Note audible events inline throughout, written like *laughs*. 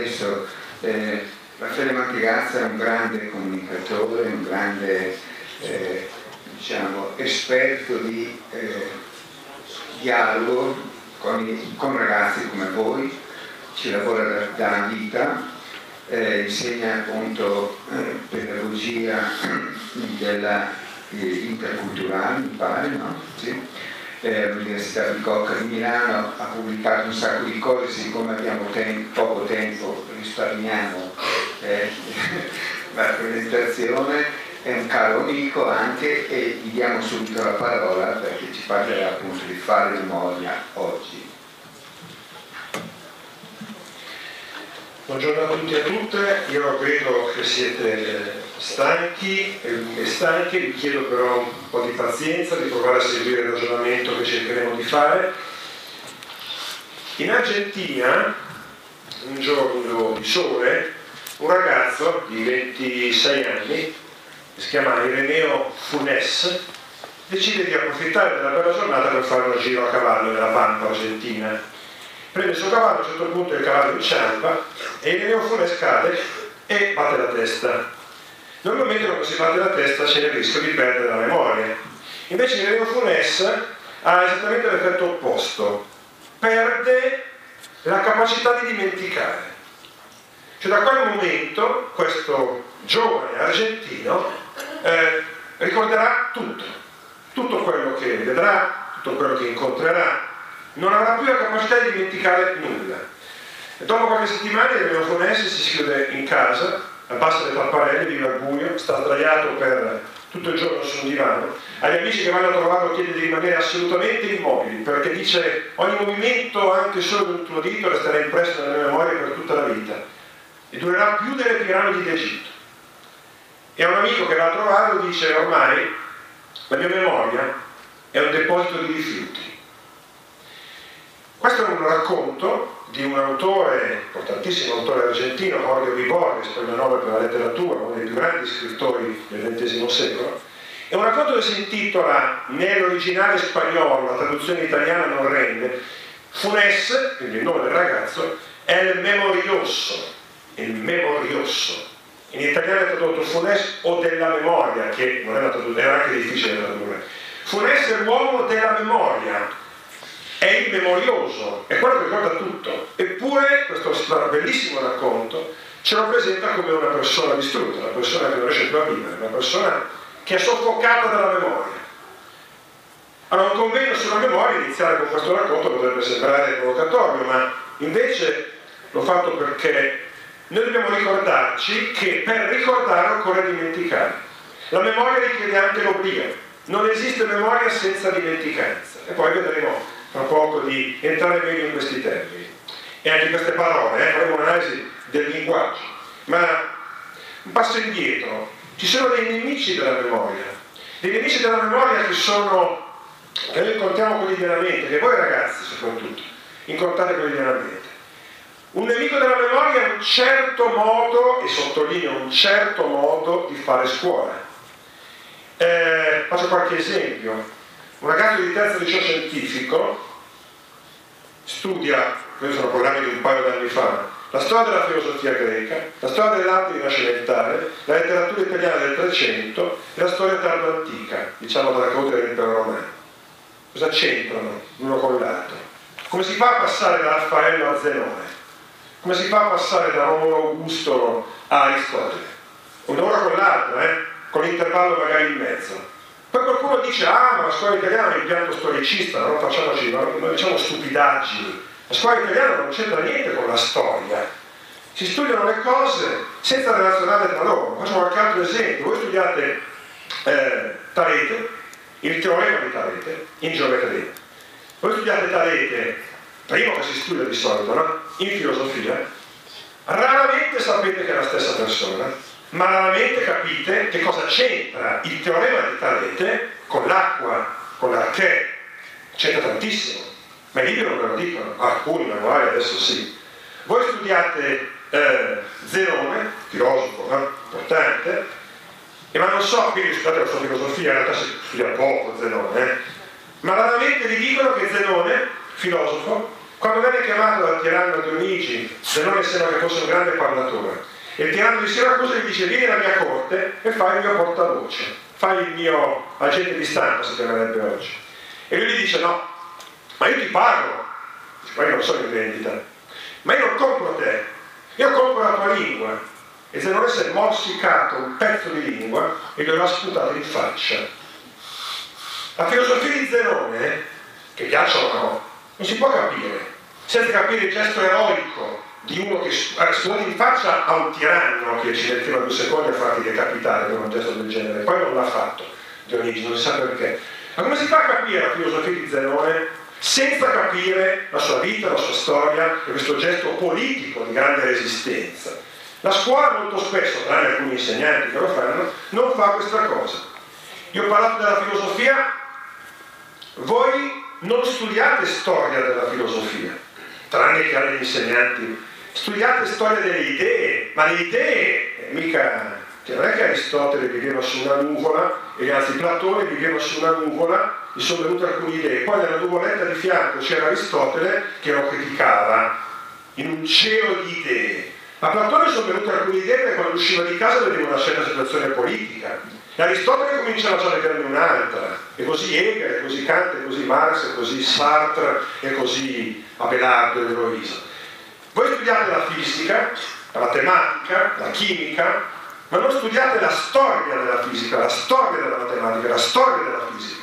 Adesso eh, Raffaele Mantegazza è un grande comunicatore, un grande eh, diciamo, esperto di eh, dialogo con, i, con, ragazzi come voi, ci lavora da, da una vita, eh, insegna appunto eh, pedagogia *clears throat* della eh, interculturale, mi pare, no? Sì eh, all'Università di Cocca di Milano, ha pubblicato un sacco di cose, siccome abbiamo tem poco tempo risparmiamo eh, *laughs* la presentazione, è un caro amico anche e gli diamo subito la parola perché ci parlerà appunto di fare memoria oggi. Buongiorno a tutti e a tutte, io credo che siete stanchi e stanchi, vi chiedo però un po' di pazienza, di provare a seguire il ragionamento che cercheremo di fare. In Argentina, un giorno di sole, un ragazzo di 26 anni, si chiama Ireneo Funes, decide di approfittare della bella giornata per fare un giro a cavallo nella Pampa argentina. Prende il suo cavallo, a un certo punto il cavallo inciampa e Ireneo Funes cade e batte la testa Normalmente quando si batte la testa c'è il rischio di perdere la memoria. Invece il Reno Funes ha esattamente l'effetto opposto, perde la capacità di dimenticare. Cioè da quel momento questo giovane argentino eh, ricorderà tutto, tutto quello che vedrà, tutto quello che incontrerà, non avrà più la capacità di dimenticare nulla. E dopo qualche settimana il Reno Funes si chiude in casa abbassa le tapparelle, vive al buio, sta sdraiato per tutto il giorno su un divano. Agli amici che vanno a trovarlo chiede di rimanere assolutamente immobili, perché dice ogni movimento, anche solo di un tuo dito, resterà impresso nella mia memoria per tutta la vita e durerà più delle piramidi d'Egitto. E a un amico che va a trovarlo dice ormai la mia memoria è un deposito di rifiuti. Questo è un racconto di un autore, importantissimo autore argentino, Jorge V. Borges, premio Nobel per la letteratura, uno dei più grandi scrittori del XX secolo, è un racconto che si intitola nell'originale spagnolo, la traduzione italiana non rende, Funes, quindi il nome del ragazzo, è il memorioso, il memorioso. In italiano è tradotto Funes o della memoria, che non è una traduzione, era anche difficile da tradurre. Funes è l'uomo della memoria, è il memorioso, è quello che ricorda tutto. Eppure questo bellissimo racconto ce lo presenta come una persona distrutta, una persona che non riesce più a vivere, una persona che è soffocata dalla memoria. Allora un convegno sulla memoria, iniziare con questo racconto potrebbe sembrare provocatorio, ma invece l'ho fatto perché noi dobbiamo ricordarci che per ricordare occorre dimenticare. La memoria richiede anche l'oblio. Non esiste memoria senza dimenticanza. E poi vedremo tra poco di entrare meglio in questi termini. E anche queste parole, eh, faremo un'analisi del linguaggio. Ma un passo indietro, ci sono dei nemici della memoria, dei nemici della memoria che sono che noi incontriamo quotidianamente, che voi ragazzi soprattutto incontrate quotidianamente. Un nemico della memoria è un certo modo, e sottolineo un certo modo di fare scuola. Eh, faccio qualche esempio. Un ragazzo di terzo liceo scientifico studia, questi sono programmi di un paio d'anni fa, la storia della filosofia greca, la storia dell'arte rinascimentale, la letteratura italiana del Trecento e la storia tardo-antica, diciamo dalla caduta dell'impero romano. Cosa c'entrano l'uno con l'altro? Come si fa a passare da Raffaello a Zenone? Come si fa a passare da Romolo Augusto a Aristotele? Un'ora con l'altra, eh? con l'intervallo magari in mezzo. Poi qualcuno dice, ah, ma la scuola italiana è un impianto storicista, non facciamoci, non diciamo stupidaggini. La scuola italiana non c'entra niente con la storia. Si studiano le cose senza relazionare tra loro. Faccio qualche altro esempio. Voi studiate eh, Tarete, il teorema di Tarete, in geometria. Voi studiate Tarete, primo che si studia di solito, no? in filosofia, raramente sapete che è la stessa persona ma raramente capite che cosa c'entra il teorema di Tarete con l'acqua, con l'archè. C'entra tantissimo, ma i libri non ve lo dicono, alcuni manuali adesso sì. Voi studiate eh, Zenone, filosofo no? importante, e ma non so, quindi studiate la sua filosofia, in realtà si studia poco Zenone, eh? ma raramente vi dicono che Zenone, filosofo, Quando venne chiamato dal tiranno Dionigi, Zenone sembra che fosse un grande parlatore, e il tiranno di Siracusa gli dice vieni alla mia corte e fai il mio portavoce, fai il mio agente di stampa, si chiamerebbe oggi. E lui gli dice no, ma io ti pago, ma io non sono in vendita, ma io non compro te, io compro la tua lingua. E Zenone si è morsicato un pezzo di lingua e glielo ha sputato in faccia. La filosofia di Zenone, che piaccia o no, non si può capire, senza capire il gesto eroico di uno che sputa in faccia a un tiranno che ci metteva due secondi a farti decapitare per un gesto del genere, poi non l'ha fatto Dionigi, non si sa perché. Ma come si fa a capire la filosofia di Zenone senza capire la sua vita, la sua storia e questo gesto politico di grande resistenza? La scuola molto spesso, tranne alcuni insegnanti che lo fanno, non fa questa cosa. Io ho parlato della filosofia, voi non studiate storia della filosofia, tranne che agli insegnanti studiate storia delle idee, ma le idee mica, cioè non è che Aristotele viveva su una nuvola e anzi Platone viveva su una nuvola, gli sono venute alcune idee, poi nella nuvoletta di fianco c'era Aristotele che lo criticava in un cielo di idee. A Platone sono venute alcune idee perché quando usciva di casa vedeva una certa situazione politica. E Aristotele cominciava già a vederne un'altra, e così Hegel, e così Kant, e così Marx, e così Sartre, e così Abelardo e Eloisa. Voi studiate la fisica, la matematica, la chimica, ma non studiate la storia della fisica, la storia della matematica, la storia della fisica.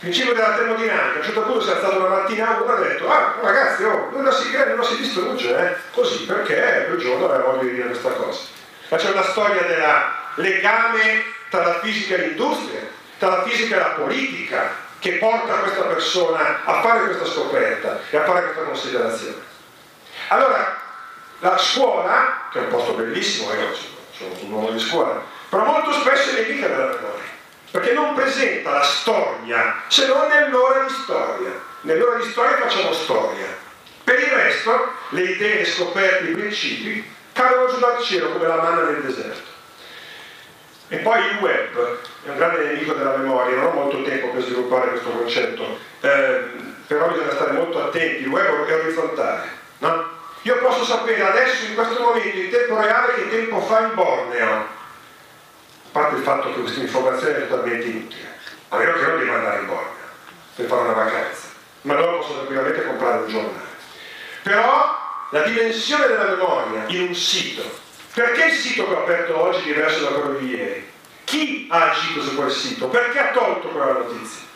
Il principio della termodinamica, a un certo punto si è alzato una mattina e ha detto, ah ragazzi, oh, nulla si crea, nulla si distrugge, eh? così, perché quel giorno aveva voglia di dire questa cosa. Ma c'è una storia del legame tra la fisica e l'industria, tra la fisica e la politica, che porta questa persona a fare questa scoperta e a fare questa considerazione. Allora, la scuola, che è un posto bellissimo, io sono un uomo di scuola, però molto spesso è nemica della memoria, perché non presenta la storia se non nell'ora di storia. Nell'ora di storia facciamo storia. Per il resto, le idee, le scoperte, i principi cadono giù dal cielo come la manna nel deserto. E poi il web è un grande nemico della memoria, non ho molto tempo per sviluppare questo concetto, eh, però bisogna stare molto attenti, il web è orizzontale, no? Io posso sapere adesso, in questo momento, in tempo reale, che tempo fa in Borneo. A parte il fatto che questa informazione è totalmente inutile, a meno che non devi andare in Borneo per fare una vacanza, ma allora posso tranquillamente comprare un giornale. Però la dimensione della memoria in un sito, perché il sito che ho aperto oggi è diverso da quello di ieri? Chi ha agito su quel sito? Perché ha tolto quella notizia?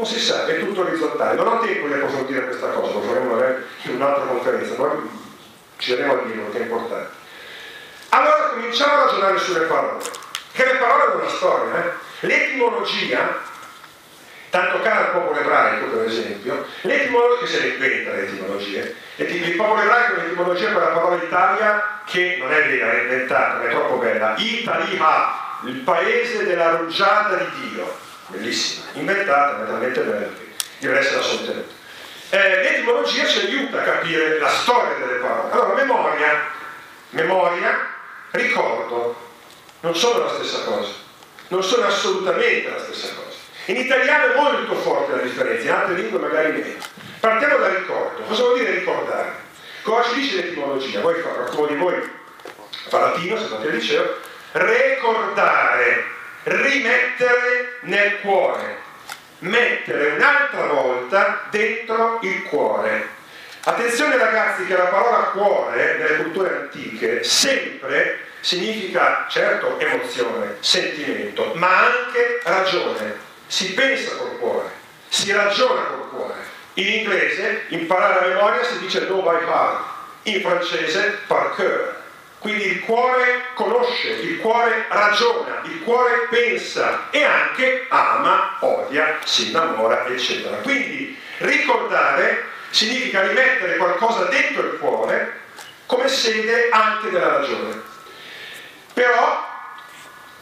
Non si sa, è tutto orizzontale. Non ho tempo di approfondire questa cosa, lo faremo magari in un'altra conferenza, poi ci daremo a dirlo, che è importante. Allora cominciamo a ragionare sulle parole, che le parole hanno una storia. Eh? L'etimologia, tanto cara al popolo ebraico per esempio, l'etimologia, che se ne inventa le etimologie, il popolo ebraico l'etimologia è quella parola Italia che non è vera, è inventata, è troppo bella, Italia, il paese della rugiada di Dio bellissima, inventata, ma talmente bella che deve essere assolutamente. Eh, l'etimologia ci aiuta a capire la storia delle parole. Allora, memoria, memoria, ricordo, non sono la stessa cosa, non sono assolutamente la stessa cosa. In italiano è molto forte la differenza, in altre lingue magari meno. Partiamo dal ricordo. Cosa vuol dire ricordare? Cosa ci dice l'etimologia? Voi, qualcuno di voi fa latino, se fate al liceo, ricordare rimettere nel cuore, mettere un'altra volta dentro il cuore. Attenzione ragazzi che la parola cuore nelle culture antiche sempre significa certo emozione, sentimento, ma anche ragione. Si pensa col cuore, si ragiona col cuore. In inglese imparare a memoria si dice know by heart, in francese par cœur. Quindi il cuore conosce, il cuore ragiona, il cuore pensa e anche ama, odia, si innamora, eccetera. Quindi ricordare significa rimettere qualcosa dentro il cuore come sede anche della ragione. Però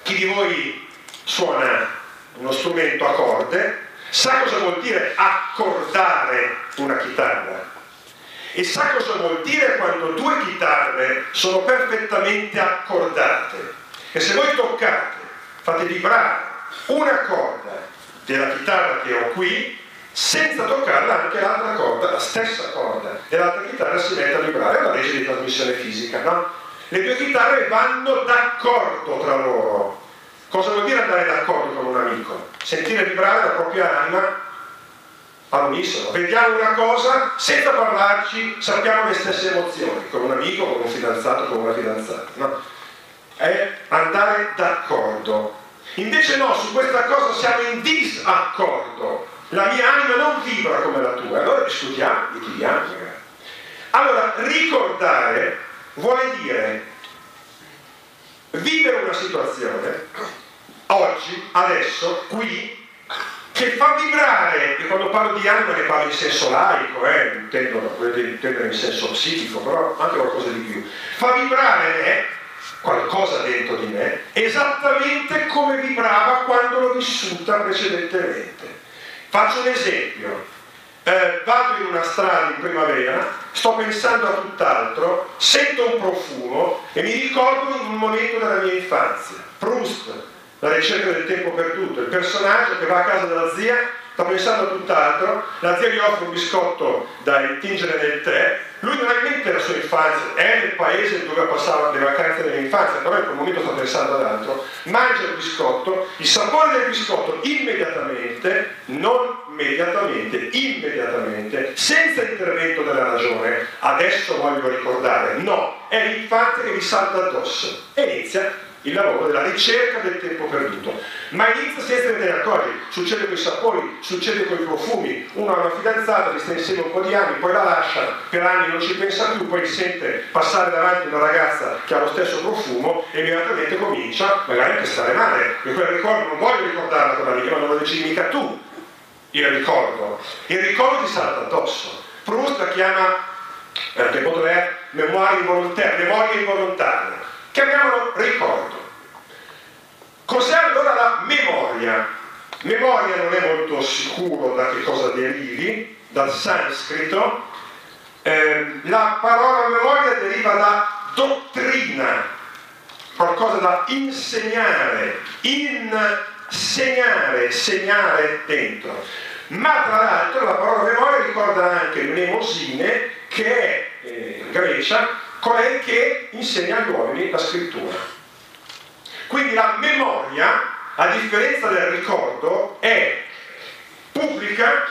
chi di voi suona uno strumento a corde sa cosa vuol dire accordare una chitarra e sa cosa vuol dire quando due chitarre sono perfettamente accordate. E se voi toccate, fate vibrare una corda della chitarra che ho qui, senza toccarla anche l'altra corda, la stessa corda dell'altra chitarra si mette a vibrare, è una legge di trasmissione fisica, no? Le due chitarre vanno d'accordo tra loro. Cosa vuol dire andare d'accordo con un amico? Sentire vibrare la propria anima all'unisono. Vediamo una cosa senza parlarci, sappiamo le stesse emozioni, con un amico, con un fidanzato, con una fidanzata. No? È andare d'accordo. Invece no, su questa cosa siamo in disaccordo. La mia anima non vibra come la tua, allora discutiamo, litighiamo. Allora, ricordare vuole dire vivere una situazione oggi, adesso, qui, che fa vibrare, e quando parlo di anima ne parlo in senso laico, eh, intendo, potete intendere in senso psichico, però anche qualcosa di più, fa vibrare me, qualcosa dentro di me, esattamente come vibrava quando l'ho vissuta precedentemente. Faccio un esempio, eh, vado in una strada in primavera, sto pensando a tutt'altro, sento un profumo e mi ricordo un momento della mia infanzia. Proust, la ricerca del tempo perduto, il personaggio che va a casa della zia, sta pensando a tutt'altro, la zia gli offre un biscotto da intingere nel tè, lui non ha in mente la sua infanzia, è nel paese dove passava le vacanze dell'infanzia, però in quel momento sta pensando ad altro, mangia il biscotto, il sapore del biscotto immediatamente, non immediatamente, immediatamente, senza intervento della ragione, adesso voglio ricordare, no, è l'infanzia che mi salta addosso. E inizia il lavoro della ricerca del tempo perduto. Ma inizia senza vedere accordi, succede con i sapori, succede con i profumi, uno ha una fidanzata, li sta insieme un po' di anni, poi la lascia, per anni non ci pensa più, poi sente passare davanti una ragazza che ha lo stesso profumo e immediatamente comincia magari anche a stare male, e quel ricordo non voglio ricordarla con la mia, ma non lo decidi mica tu, il ricordo. Il ricordo ti salta addosso. Proust la chiama, eh, che Baudelaire, memoria involontaria, memoria involontaria Chiamiamolo ricordo. Cos'è allora la memoria? Memoria non è molto sicuro da che cosa derivi, dal sanscrito. Eh, la parola memoria deriva da dottrina, qualcosa da insegnare, insegnare, segnare dentro. Ma tra l'altro la parola memoria ricorda anche mnemosine che è eh, in Grecia colei che insegna agli uomini la scrittura. Quindi la memoria, a differenza del ricordo, è pubblica,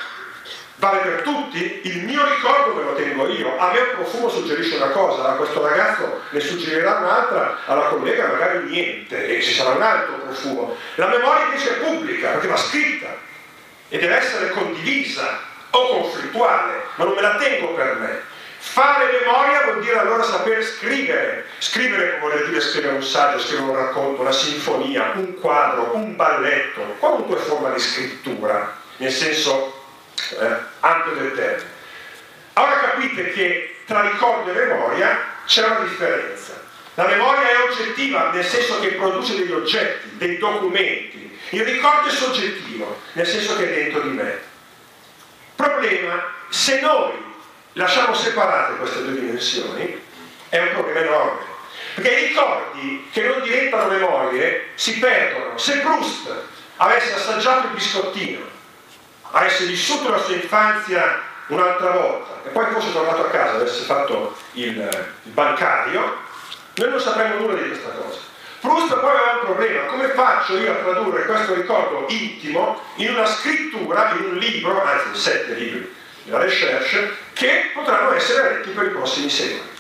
vale per tutti, il mio ricordo me lo tengo io, a me un profumo suggerisce una cosa, a questo ragazzo ne suggerirà un'altra, alla collega magari niente, e ci sarà un altro profumo. La memoria invece è pubblica, perché va scritta e deve essere condivisa o conflittuale, ma non me la tengo per me. Fare memoria vuol dire allora saper scrivere. Scrivere vuol dire scrivere un saggio, scrivere un racconto, una sinfonia, un quadro, un balletto, qualunque forma di scrittura, nel senso eh, ampio del termine. Ora capite che tra ricordo e memoria c'è una differenza. La memoria è oggettiva nel senso che produce degli oggetti, dei documenti. Il ricordo è soggettivo, nel senso che è dentro di me. Problema, se noi lasciamo separate queste due dimensioni è un problema enorme. Perché i ricordi che non diventano memorie si perdono. Se Proust avesse assaggiato il biscottino, avesse vissuto la sua infanzia un'altra volta e poi fosse tornato a casa, avesse fatto il, il bancario, noi non sapremmo nulla di questa cosa. Proust poi aveva un problema, come faccio io a tradurre questo ricordo intimo in una scrittura, in un libro, anzi in sette libri, la recherche, che potranno essere letti per i prossimi secoli.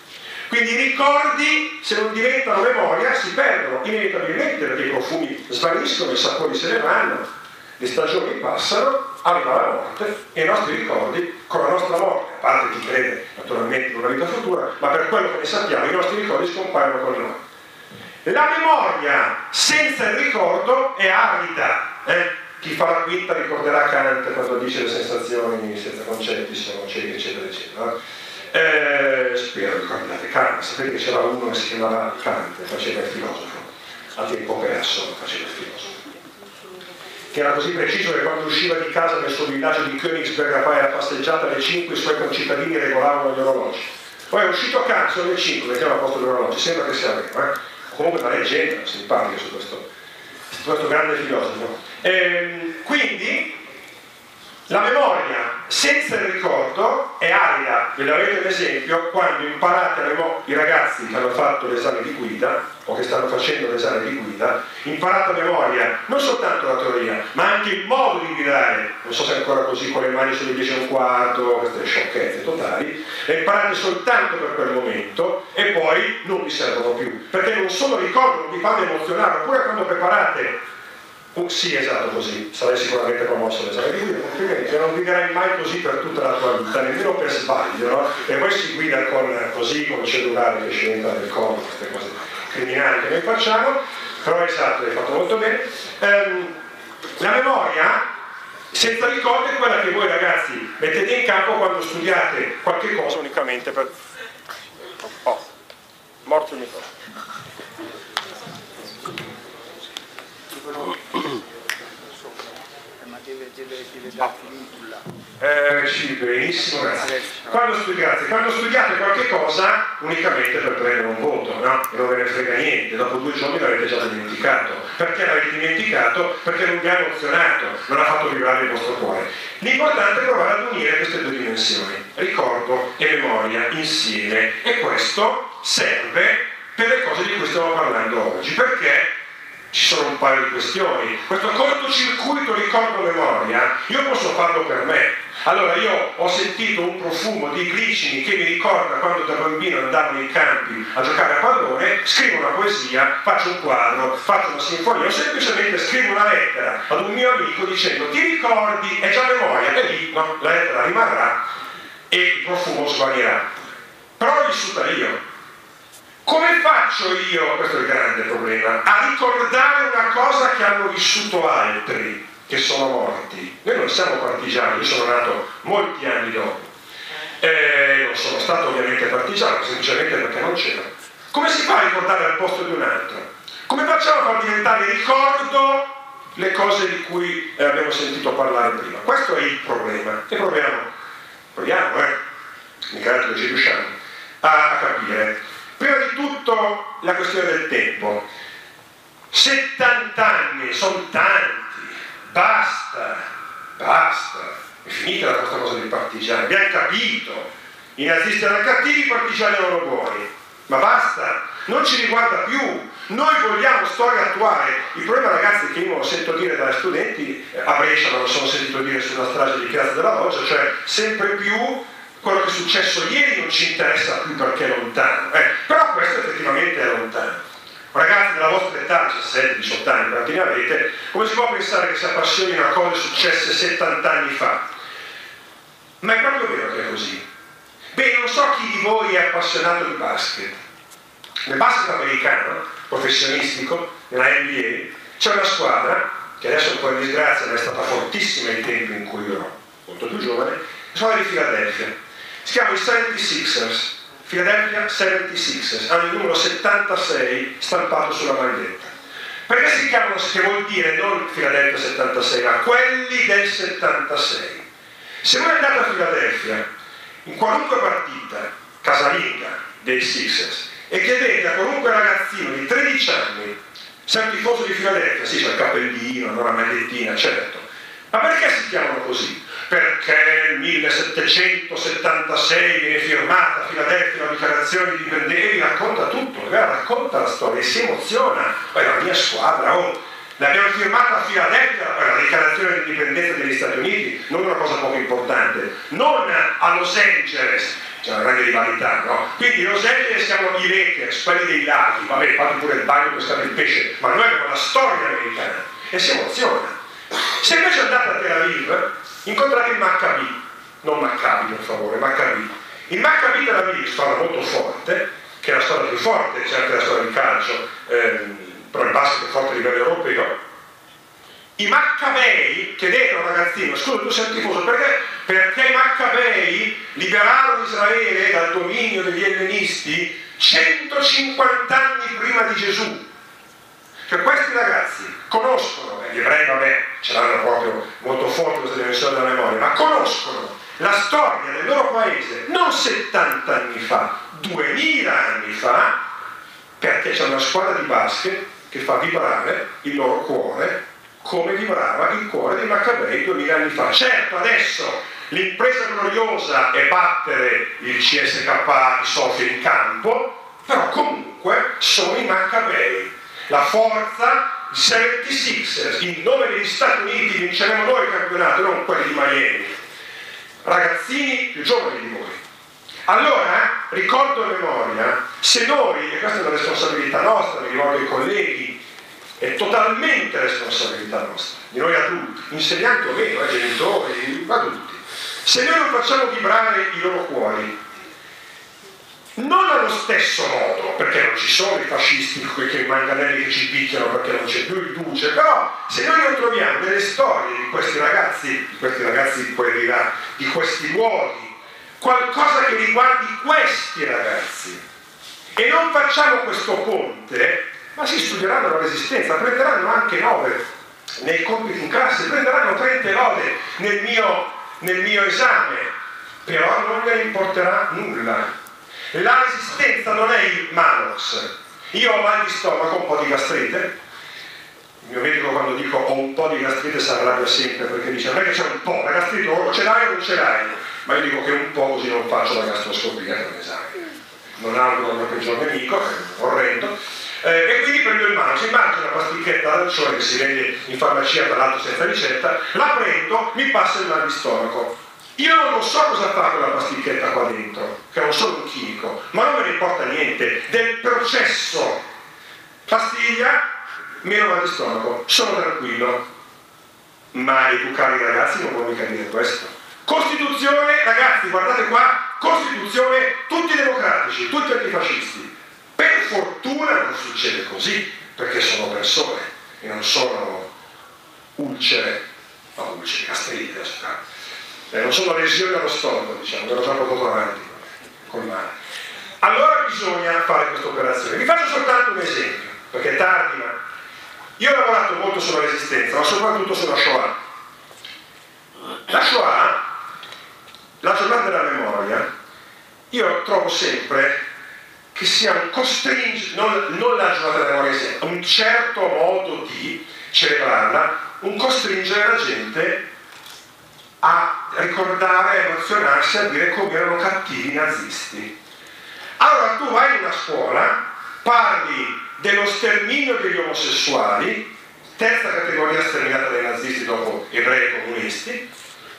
Quindi i ricordi, se non diventano memoria, si perdono inevitabilmente perché i profumi svaniscono, i sapori se ne vanno, le stagioni passano, arriva la morte e i nostri ricordi con la nostra morte, a parte chi crede naturalmente in una vita futura, ma per quello che ne sappiamo i nostri ricordi scompaiono con noi. La memoria senza il ricordo è arida. Eh? Chi fa la quinta ricorderà Kant quando dice le sensazioni senza concetti sono cieche eccetera eccetera eh, spero ricordate Kant sapete che c'era uno che si chiamava Kant faceva il filosofo. A tempo perso faceva il filosofo. Che era così preciso che quando usciva di casa nel suo villaggio di Königsberg a fare la passeggiata alle 5 i suoi concittadini regolavano gli orologi. Poi è uscito a casa sono le 5 mettiamo a posto gli orologi sembra che sia vero eh? comunque una leggenda simpatica su questo, questo grande filosofo Ehm, quindi La memoria senza il ricordo è arida, ve l'avete ad esempio quando imparate i ragazzi che hanno fatto l'esame di guida o che stanno facendo l'esame di guida, imparate a memoria non soltanto la teoria, ma anche il modo di guidare, non so se è ancora così con le mani sulle 10 e un quarto, queste sciocchezze totali, le imparate soltanto per quel momento e poi non vi servono più, perché non solo ricordo, non vi fanno emozionare, oppure quando preparate Uh, sì, esatto, così. Sarai sicuramente promosso l'esame di guida, complimenti, non guiderai mai così per tutta la tua vita, nemmeno per sbaglio, no? E poi si guida con, così, con il cellulare che scende del corpo, queste cose criminali che noi facciamo, però esatto, hai fatto molto bene. Um, la memoria senza ricordo è quella che voi ragazzi mettete in campo quando studiate qualche cosa unicamente per... Oh, morto il microfono. ma deve, là. Eh, benissimo, grazie. Quando, grazie. Quando, studiate qualche cosa unicamente per prendere un voto, no? Non ve ne frega niente, dopo due giorni l'avete già dimenticato. Perché l'avete dimenticato? Perché non vi ha emozionato, non ha fatto vibrare il vostro cuore. L'importante è provare ad unire queste due dimensioni, ricordo e memoria insieme. E questo serve per le cose di cui stiamo parlando oggi. Perché? Ci sono un paio di questioni. Questo cortocircuito ricordo-memoria, io posso farlo per me. Allora io ho sentito un profumo di glicini che mi ricorda quando da bambino andavo nei campi a giocare a pallone, scrivo una poesia, faccio un quadro, faccio una sinfonia, o semplicemente scrivo una lettera ad un mio amico dicendo ti ricordi, è già memoria, e lì no, la lettera rimarrà e il profumo svanirà. Però l'ho vissuta io, come faccio io, questo è il grande problema, a ricordare una cosa che hanno vissuto altri che sono morti? Noi non siamo partigiani, io sono nato molti anni dopo. Eh, non sono stato ovviamente partigiano, semplicemente perché non c'era. Come si fa a ricordare al posto di un altro? Come facciamo a far diventare ricordo le cose di cui eh, abbiamo sentito parlare prima? Questo è il problema. E proviamo, proviamo, eh, mica altro ci riusciamo a, a capire. Prima di tutto la questione del tempo. 70 anni, sono tanti, basta, basta, è finita la questa cosa dei partigiani, abbiamo capito, i nazisti erano cattivi, i partigiani erano buoni, ma basta, non ci riguarda più, noi vogliamo storia attuale. Il problema ragazzi che io sento dire dai studenti, a Brescia non lo sono sentito dire sulla strage di Piazza della Loggia, cioè sempre più quello che è successo ieri non ci interessa più perché è lontano, eh, però questo effettivamente è lontano. Ragazzi della vostra età, 17, 18 anni, quanti ne avete, come si può pensare che si appassionino a cose successe 70 anni fa? Ma è proprio vero che è così. Beh, non so chi di voi è appassionato di basket. Nel basket americano, professionistico, nella NBA, c'è una squadra, che adesso è un po' in disgrazia, ma è stata fortissima ai tempi in cui io ero molto più giovane, la squadra di Filadelfia si chiama i 76ers, Philadelphia 76ers, hanno il numero 76 stampato sulla maglietta. Perché si chiamano, che vuol dire non Philadelphia 76, ma quelli del 76. Se voi andate a Philadelphia, in qualunque partita casalinga dei Sixers, e chiedete a qualunque ragazzino di 13 anni, sei un tifoso di Philadelphia, sì, c'è il cappellino, non la magliettina, certo, ma perché si chiamano così? Perché nel 1776 viene firmata a Filadelfia la dichiarazione di indipendenza e racconta tutto, racconta la storia e si emoziona, poi la mia squadra, oh, l'abbiamo firmata a Filadelfia, la dichiarazione di indipendenza degli Stati Uniti, non una cosa poco importante, non a Los Angeles, c'è una grande rivalità, no? Quindi Los Angeles siamo i Lakers, quelli dei laghi, vabbè, fate pure il bagno per stare il pesce, ma noi abbiamo la storia americana e si emoziona. Se invece andate a Tel Aviv, incontrate il Maccabi, non Maccabi per favore, Maccabi. Il Maccabi Tel Aviv, storia molto forte, che è la storia più forte, c'è anche la storia di calcio, ehm, però il basket è forte a livello europeo. I Maccabei, chiedete a un ragazzino, scusa tu sei un tifoso, perché? Perché i Maccabei liberarono Israele dal dominio degli ellenisti 150 anni prima di Gesù. Cioè questi ragazzi conoscono, e gli ebrei vabbè, ce l'hanno proprio molto forte questa dimensione della memoria, ma conoscono la storia del loro paese non 70 anni fa, 2000 anni fa, perché c'è una squadra di basket che fa vibrare il loro cuore come vibrava il cuore di Maccabei duemila anni fa. Certo, adesso l'impresa gloriosa è battere il CSK di Sofia in campo, però comunque sono i Maccabei. La forza 76ers, in nome degli Stati Uniti vinceremo noi il campionato, non quelli di Miami. Ragazzini più giovani di voi. Allora, ricordo a memoria, se noi, e questa è una responsabilità nostra, mi rivolgo ai colleghi, è totalmente responsabilità nostra, di noi adulti, insegnanti o meno, eh, genitori, adulti. Se noi non facciamo vibrare i loro cuori, non allo stesso modo, perché non ci sono i fascisti, quei manganelli che ci picchiano perché non c'è più il duce, però se noi non troviamo delle storie di questi ragazzi, di questi ragazzi quelli là, di questi luoghi, qualcosa che riguardi questi ragazzi, e non facciamo questo ponte, ma si studieranno la resistenza, prenderanno anche 9 nei compiti in classe, prenderanno 30 lode nel mio, nel mio esame, però non ne importerà nulla la resistenza non è il Manox. Io ho mal di stomaco, un po' di gastrite. Il mio medico quando dico ho un po' di gastrite si arrabbia sempre perché dice non è che c'è un po', la gastrite o ce l'hai o non ce l'hai. Ma io dico che un po' così non faccio la gastroscopia che è un esame. Non auguro il mio peggior nemico, orrendo. Eh, e quindi prendo il mano, si mangia una pasticchetta d'arancione che si vende in farmacia tra l'altro senza ricetta, la prendo, mi passa il mal di stomaco io non so cosa fa quella pasticchetta qua dentro, che non sono un chimico, ma non me ne importa niente del processo. Pastiglia, meno mal di stomaco, sono tranquillo. Ma educare i ragazzi non può mica dire questo. Costituzione, ragazzi, guardate qua, Costituzione, tutti democratici, tutti antifascisti. Per fortuna non succede così, perché sono persone e non sono ulcere, no, ulcere, gastrite, eh, non sono lesioni allo stomaco, diciamo, ero già poco avanti col male. Allora bisogna fare questa operazione. Vi faccio soltanto un esempio, perché è tardi, ma io ho lavorato molto sulla resistenza, ma soprattutto sulla Shoah. La Shoah, la giornata della memoria, io trovo sempre che sia un costringere, non, non la giornata della memoria, un certo modo di celebrarla, un costringere la gente a ricordare, a emozionarsi, a dire come erano cattivi i nazisti. Allora tu vai in una scuola, parli dello sterminio degli omosessuali, terza categoria sterminata dai nazisti dopo ebrei e comunisti,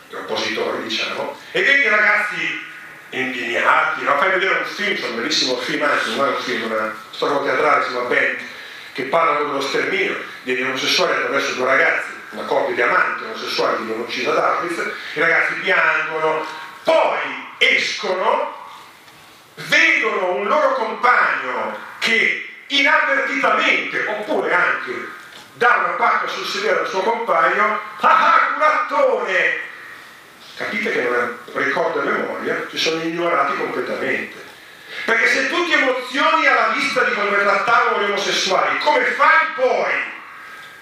gli oppositori diciamo, e vedi i ragazzi indignati, no? fai vedere un film, c'è un bellissimo film anche, non è un film, una storia teatrale, si chiama Bent, che parlano dello sterminio degli omosessuali attraverso due ragazzi una coppia di amanti omosessuali viene uccisa ad Auschwitz, i ragazzi piangono, poi escono, vedono un loro compagno che inavvertitamente, oppure anche dà una pacca sul sedere al suo compagno, ah ah, curattone! Capite che non è ricordo e memoria, ci sono ignorati completamente. Perché se tu ti emozioni alla vista di come trattavano gli omosessuali, come fai poi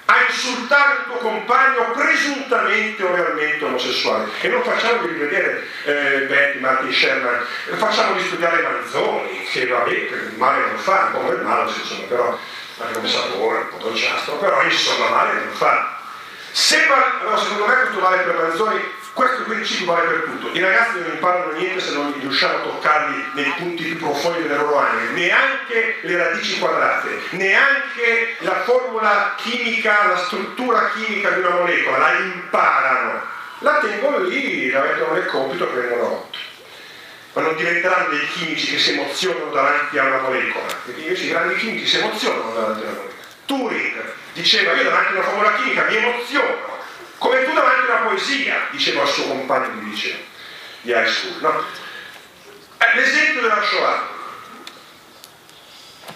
a insultare il tuo compagno presuntamente o realmente omosessuale. E non facciamo di rivedere eh, Betty, Martin Sherman, facciamo di studiare Manzoni, che vabbè, che male non fa, un po' il male, insomma, però anche come sapore, un po' dolciastro, però insomma male non fa. Se secondo me questo vale per Manzoni questo principio vale per tutto. I ragazzi non imparano niente se non riusciamo a toccarli nei punti più profondi delle loro anime, neanche le radici quadrate, neanche la formula chimica, la struttura chimica di una molecola, la imparano. La tengono lì, la mettono nel compito e vengono 8. Ma non diventeranno dei chimici che si emozionano davanti a una molecola, perché invece i grandi chimici si emozionano davanti a una molecola. Turing diceva io davanti a una formula chimica mi emoziono, come tu davanti a una poesia, diceva al suo compagno di liceo, di high school. No? Eh, l'esempio della Shoah.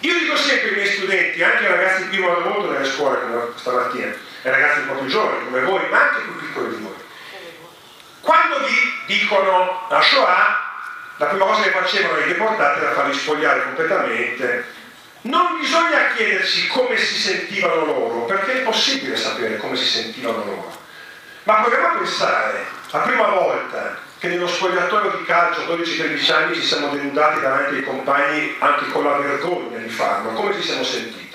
Io dico sempre ai miei studenti, anche ai ragazzi qui vado molto nelle scuole come stamattina, ai ragazzi un po' più giovani come voi, ma anche più piccoli di voi. Quando vi dicono la Shoah, la prima cosa che facevano i deportati era farli spogliare completamente. Non bisogna chiedersi come si sentivano loro, perché è impossibile sapere come si sentivano loro. Ma proviamo a pensare, la prima volta che nello spogliatoio di calcio a 12-13 anni ci siamo denudati davanti ai compagni anche con la vergogna di farlo, come ci siamo sentiti?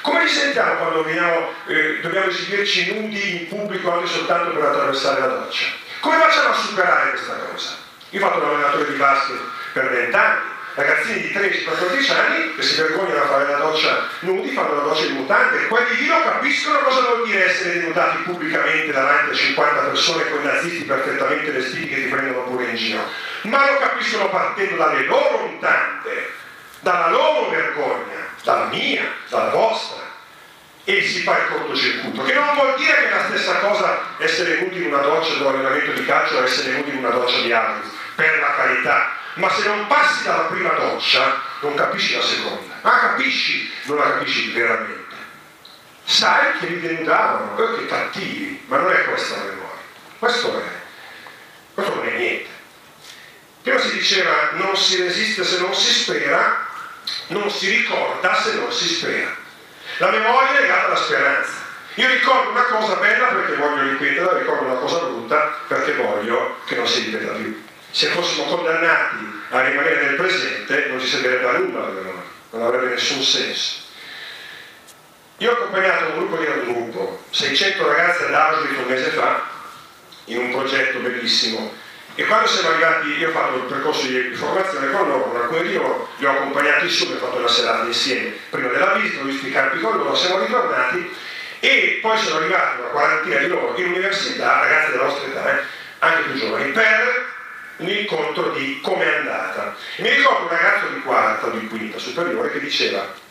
Come ci sentiamo quando veniamo, eh, dobbiamo esibirci nudi in pubblico anche soltanto per attraversare la doccia? Come facciamo a superare questa cosa? Io ho fatto l'allenatore di basket per 20 anni, ragazzini di 13-14 anni che si vergognano a fare la doccia nudi, fanno la doccia in mutande, quelli lì non capiscono cosa vuol dire essere denudati pubblicamente davanti a 50 persone con nazisti perfettamente vestiti che ti prendono pure in giro, ma lo capiscono partendo dalle loro mutande, dalla loro vergogna, dalla mia, dalla vostra. E si fa il cortocircuito, che non vuol dire che è la stessa cosa essere nudi in una doccia di allenamento di calcio o essere nudi in una doccia di Aris, per la carità, ma se non passi dalla prima doccia non capisci la seconda, ma capisci, non la capisci veramente. Sai che li denudavano, oh, che cattivi, ma non è questa la memoria, questo è, questo non è niente. Prima si diceva non si resiste se non si spera, non si ricorda se non si spera. La memoria è legata alla speranza. Io ricordo una cosa bella perché voglio ripeterla, ricordo una cosa brutta perché voglio che non si ripeta più se fossimo condannati a rimanere nel presente non ci servirebbe a nulla non avrebbe nessun senso. Io ho accompagnato un gruppo di un gruppo, 600 ragazze ad Auschwitz un mese fa, in un progetto bellissimo, e quando siamo arrivati, io ho fatto il percorso di formazione con loro, alcuni di loro li ho accompagnati su, abbiamo fatto una serata insieme, prima della visita, ho visto i campi con loro, siamo ritornati. E poi sono arrivati una quarantina di loro in università, ragazzi della nostra età, eh, anche più giovani, per un incontro di come è andata. E mi ricordo un ragazzo di quarta o di quinta superiore che diceva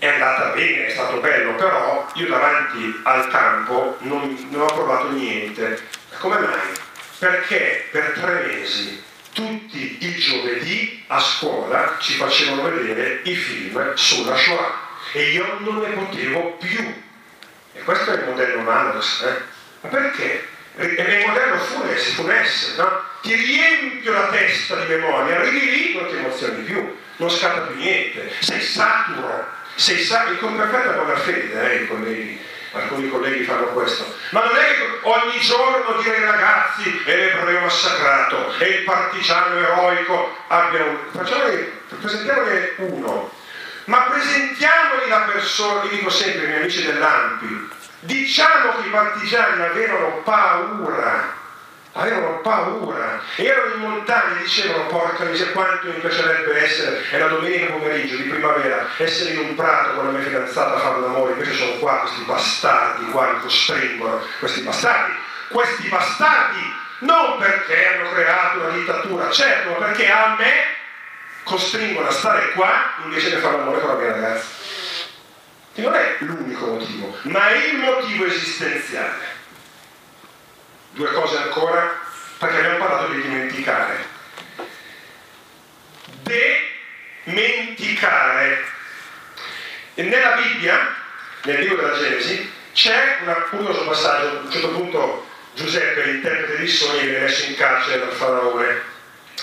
è andata bene, è stato bello, però io davanti al campo non, non ho provato niente. Come mai? Perché per tre mesi tutti i giovedì a scuola ci facevano vedere i film sulla Shoah e io non ne potevo più. E questo è il modello Manos, eh? Ma perché? E il modello funesse, funesse, no? ti riempio la testa di memoria, arrivi lì, non ti emozioni più, non scatta più niente, sei saturo, sei saturo, con perfetta buona fede, eh, i colleghi, alcuni colleghi fanno questo, ma non è che ogni giorno dire ai ragazzi è l'ebreo massacrato, è il partigiano eroico, abbiano, facciamone, presentiamone uno, ma presentiamoli la persona, io dico sempre ai miei amici dell'AMPI, diciamo che i partigiani avevano paura, avevano paura, erano in montagna e dicevano porca miseria quanto mi piacerebbe essere, è la domenica pomeriggio di primavera, essere in un prato con la mia fidanzata a fare l'amore, invece sono qua questi bastardi, qua mi costringono, questi bastardi, questi bastardi, non perché hanno creato una dittatura, certo, ma perché a me costringono a stare qua invece di fare l'amore con la mia ragazza. Che non è l'unico motivo, ma è il motivo esistenziale. Due cose ancora, perché abbiamo parlato di dimenticare. Dimenticare. E nella Bibbia, nel libro della Genesi, c'è un curioso passaggio, a un certo punto Giuseppe, l'interprete dei sogni, viene messo in carcere dal faraone,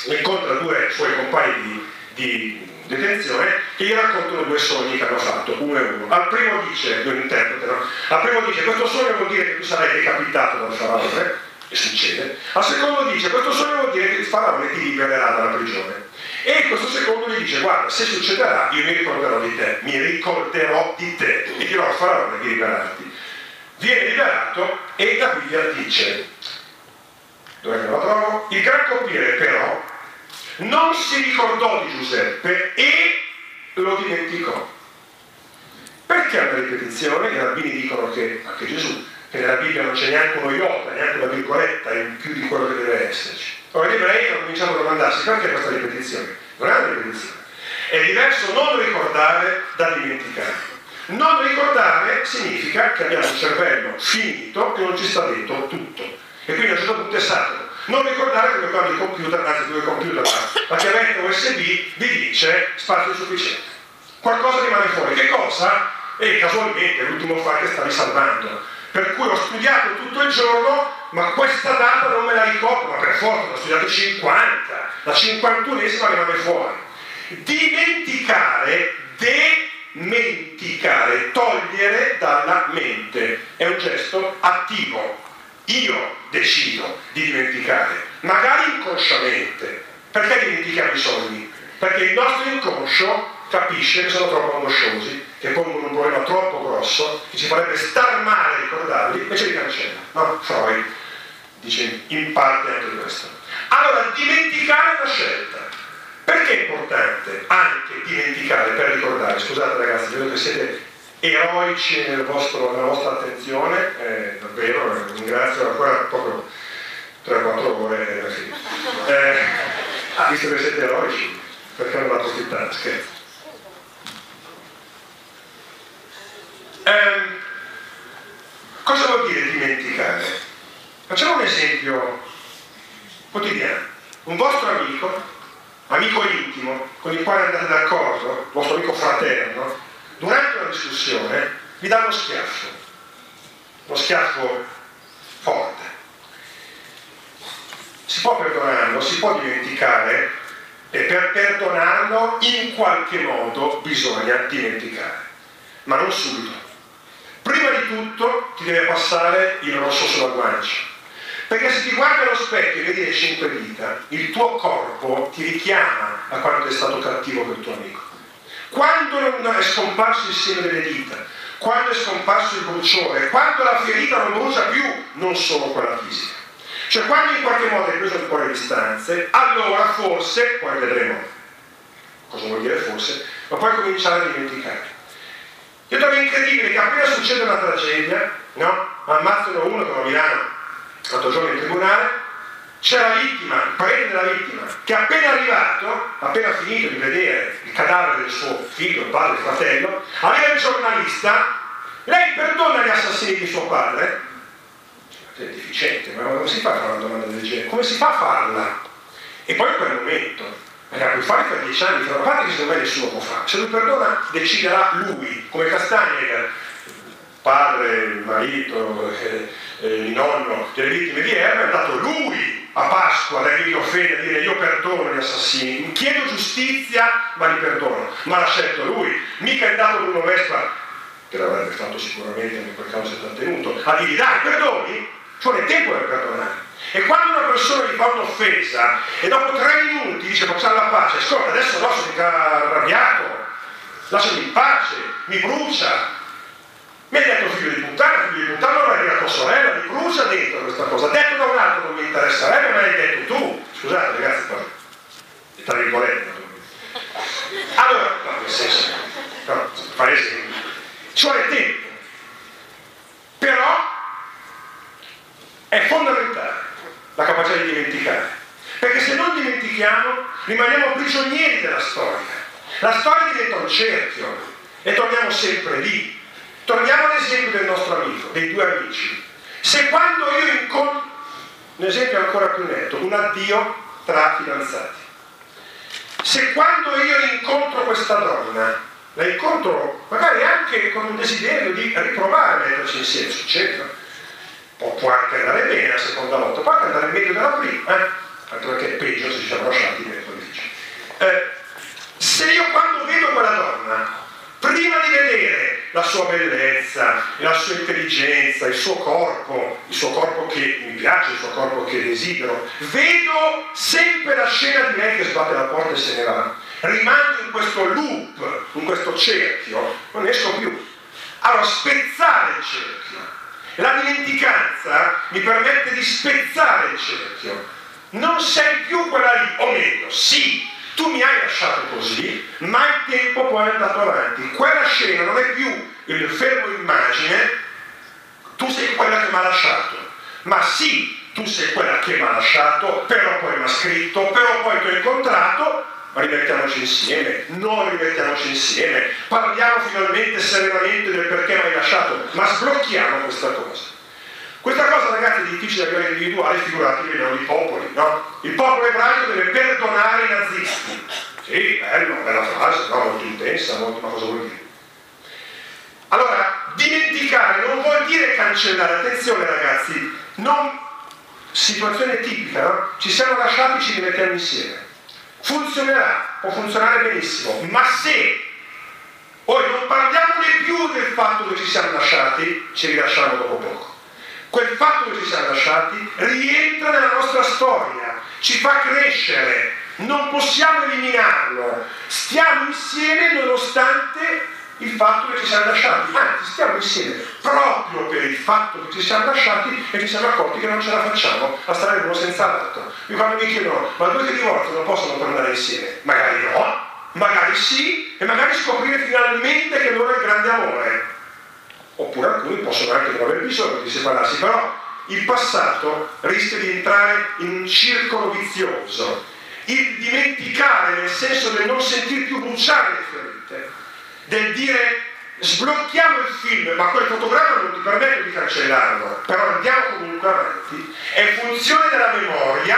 incontra due suoi compagni di, di detenzione che gli raccontano due sogni che hanno fatto, uno e uno. Al primo dice, lo interpretano, al primo dice questo sogno vuol dire che tu sarai decapitato dal faraone, e succede. Al secondo dice questo sogno vuol dire che il faraone ti libererà dalla prigione. E questo secondo gli dice guarda se succederà io mi ricorderò di te, mi ricorderò di te e dirò al faraone di liberarti. Viene liberato e la Bibbia dice, dove me lo trovo? Il gran coppiere però non si ricordò di Giuseppe e lo dimenticò. Perché una ripetizione? I rabbini dicono che anche Gesù, che nella Bibbia non c'è neanche uno iota, neanche una virgoletta in più di quello che deve esserci. Ora gli ebrei hanno cominciato a domandarsi perché questa ripetizione? Non è una ripetizione. È diverso non ricordare da dimenticare. Non ricordare significa che abbiamo un cervello finito e non ci sta dentro tutto. E quindi a un certo punto è sacro non ricordare che quando il computer, anzi due computer, la chiavetta USB vi dice spazio sufficiente. Qualcosa rimane fuori. Che cosa? E casualmente l'ultimo file che stavi salvando. Per cui ho studiato tutto il giorno, ma questa data non me la ricordo, ma per forza, ho studiato 50, la 51esima rimane fuori. Dimenticare, dimenticare, togliere dalla mente. È un gesto attivo, io decido di dimenticare, magari inconsciamente. Perché dimentichiamo i sogni? Perché il nostro inconscio capisce che sono troppo angosciosi, che pongono un problema troppo grosso che ci farebbe star male ricordarli, invece li cancella. No? Freud dice in parte anche questo. Allora, dimenticare una scelta. Perché è importante anche dimenticare per ricordare? Scusate ragazzi, vedo che siete eroici nel vostro, nella vostra attenzione, eh, davvero, ringrazio ancora proprio 3-4 ore. Eh, eh, ah, visto che siete eroici, perché non la approfittare? Scherzo. Eh, cosa vuol dire dimenticare? Facciamo un esempio quotidiano. Un vostro amico, amico intimo, con il quale andate d'accordo, vostro amico fraterno, durante una discussione vi dà uno schiaffo, uno schiaffo forte. Si può perdonarlo, si può dimenticare e per perdonarlo in qualche modo bisogna dimenticare, ma non subito. Prima di tutto ti deve passare il rosso sulla guancia. Perché se ti guardi allo specchio e vedi le cinque dita, il tuo corpo ti richiama a quanto è stato cattivo quel tuo amico. Quando è scomparso il segno delle dita, quando è scomparso il bruciore, quando la ferita non brucia più, non solo quella fisica. Cioè quando in qualche modo hai preso un po' le distanze, allora forse, poi vedremo cosa vuol dire forse, ma puoi cominciare a dimenticare. Io trovo incredibile che appena succede una tragedia, no? Ammazzano uno che a Milano l'altro giorno in tribunale, c'è la vittima, il parente della vittima, che appena arrivato, appena finito di vedere il cadavere del suo figlio, padre, fratello, aveva il giornalista, lei perdona gli assassini di suo padre? È deficiente, ma come si fa a fare una domanda del genere? Come si fa a farla? E poi in quel momento, perché a puoi fare per dieci anni, fra una parte che secondo me nessuno può fare. Se lui perdona, deciderà lui, come Castagneger, padre, il marito, eh, eh, il nonno delle vittime di Erba, è andato lui a Pasqua da Emilio Fede a dire io perdono gli assassini, chiedo giustizia ma li perdono, ma l'ha scelto lui, mica è andato Bruno Vespa, che l'avrebbe fatto sicuramente, in quel caso si è trattenuto, a dire dai perdoni, ci vuole tempo per perdonare. E quando una persona gli fa un'offesa e dopo tre minuti dice facciamo la pace, ascolta adesso no, sono arrabbiato, lasciami in pace, mi brucia, mi hai detto figlio di puttana, figlio di puttana hai detto tua sorella, mi brucia dentro questa cosa. Detto da un altro non mi interesserebbe, ma l'hai detto tu. Scusate ragazzi, poi, tra virgolette. Allora, no, nel senso, però, fare esempio. Ci vuole tempo. Però è fondamentale la capacità di dimenticare. Perché se non dimentichiamo, rimaniamo prigionieri della storia. La storia diventa un cerchio e torniamo sempre lì Torniamo all'esempio del nostro amico, dei due amici. Se quando io incontro, un esempio ancora più netto, un addio tra fidanzati. Se quando io incontro questa donna, la incontro magari anche con un desiderio di riprovare a metterci insieme, succede, può, può anche andare bene la seconda volta, può anche andare meglio della prima, eh? anche perché è peggio se ci siamo lasciati diventa difficile. Eh, se io quando vedo quella donna, prima di vedere la sua bellezza, la sua intelligenza, il suo corpo, il suo corpo che mi piace, il suo corpo che desidero. Vedo sempre la scena di lei che sbatte la porta e se ne va. Rimango in questo loop, in questo cerchio, non esco più. Allora, spezzare il cerchio. La dimenticanza mi permette di spezzare il cerchio. Non sei più quella lì, o meglio, sì, tu mi hai lasciato così, ma il tempo poi è andato avanti. Quella scena non è più il fermo immagine, tu sei quella che mi ha lasciato. Ma sì, tu sei quella che mi ha lasciato, però poi mi ha scritto, però poi ti ho incontrato, rimettiamoci insieme, noi rimettiamoci insieme, parliamo finalmente serenamente del perché mi hai lasciato, ma sblocchiamo questa cosa. Questa cosa ragazzi è difficile a livello individuale, figuratevi a livello di popoli, no? Il popolo ebraico deve perdonare i nazisti. Sì, bello, bella frase, no? molto intensa, molto, ma cosa vuol dire? Allora, dimenticare non vuol dire cancellare, attenzione ragazzi, non situazione tipica, no? Ci siamo lasciati, ci rimettiamo insieme. Funzionerà, può funzionare benissimo, ma se poi non parliamo né più del fatto che ci siamo lasciati, ci rilasciamo dopo poco quel fatto che ci siamo lasciati rientra nella nostra storia, ci fa crescere, non possiamo eliminarlo, stiamo insieme nonostante il fatto che ci siamo lasciati, anzi stiamo insieme proprio per il fatto che ci siamo lasciati e ci siamo accorti che non ce la facciamo a stare l'uno senza l'altro. E quando mi chiedono, ma due che divorziano non possono tornare insieme? Magari no, magari sì, e magari scoprire finalmente che loro è il grande amore. Oppure alcuni possono anche non aver bisogno di separarsi, però il passato rischia di entrare in un circolo vizioso, il dimenticare nel senso del non sentir più bruciare le ferite, del dire sblocchiamo il film, ma quel fotogramma non ti permette di cancellarlo, però andiamo comunque avanti, è funzione della memoria,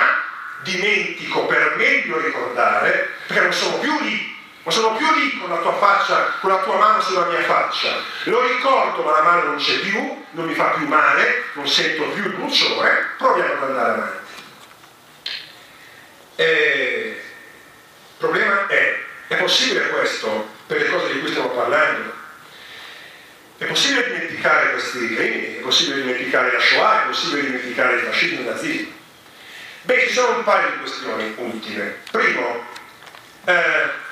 dimentico per meglio ricordare, perché non sono più lì ma sono più lì con la tua faccia, con la tua mano sulla mia faccia. Lo ricordo, ma la mano non c'è più, non mi fa più male, non sento più il bruciore, proviamo ad andare avanti. E... Il problema è, è possibile questo per le cose di cui stiamo parlando? È possibile dimenticare questi crimini? È possibile dimenticare la Shoah? È possibile dimenticare il fascismo e il nazismo? Beh, ci sono un paio di questioni ultime. Primo, eh,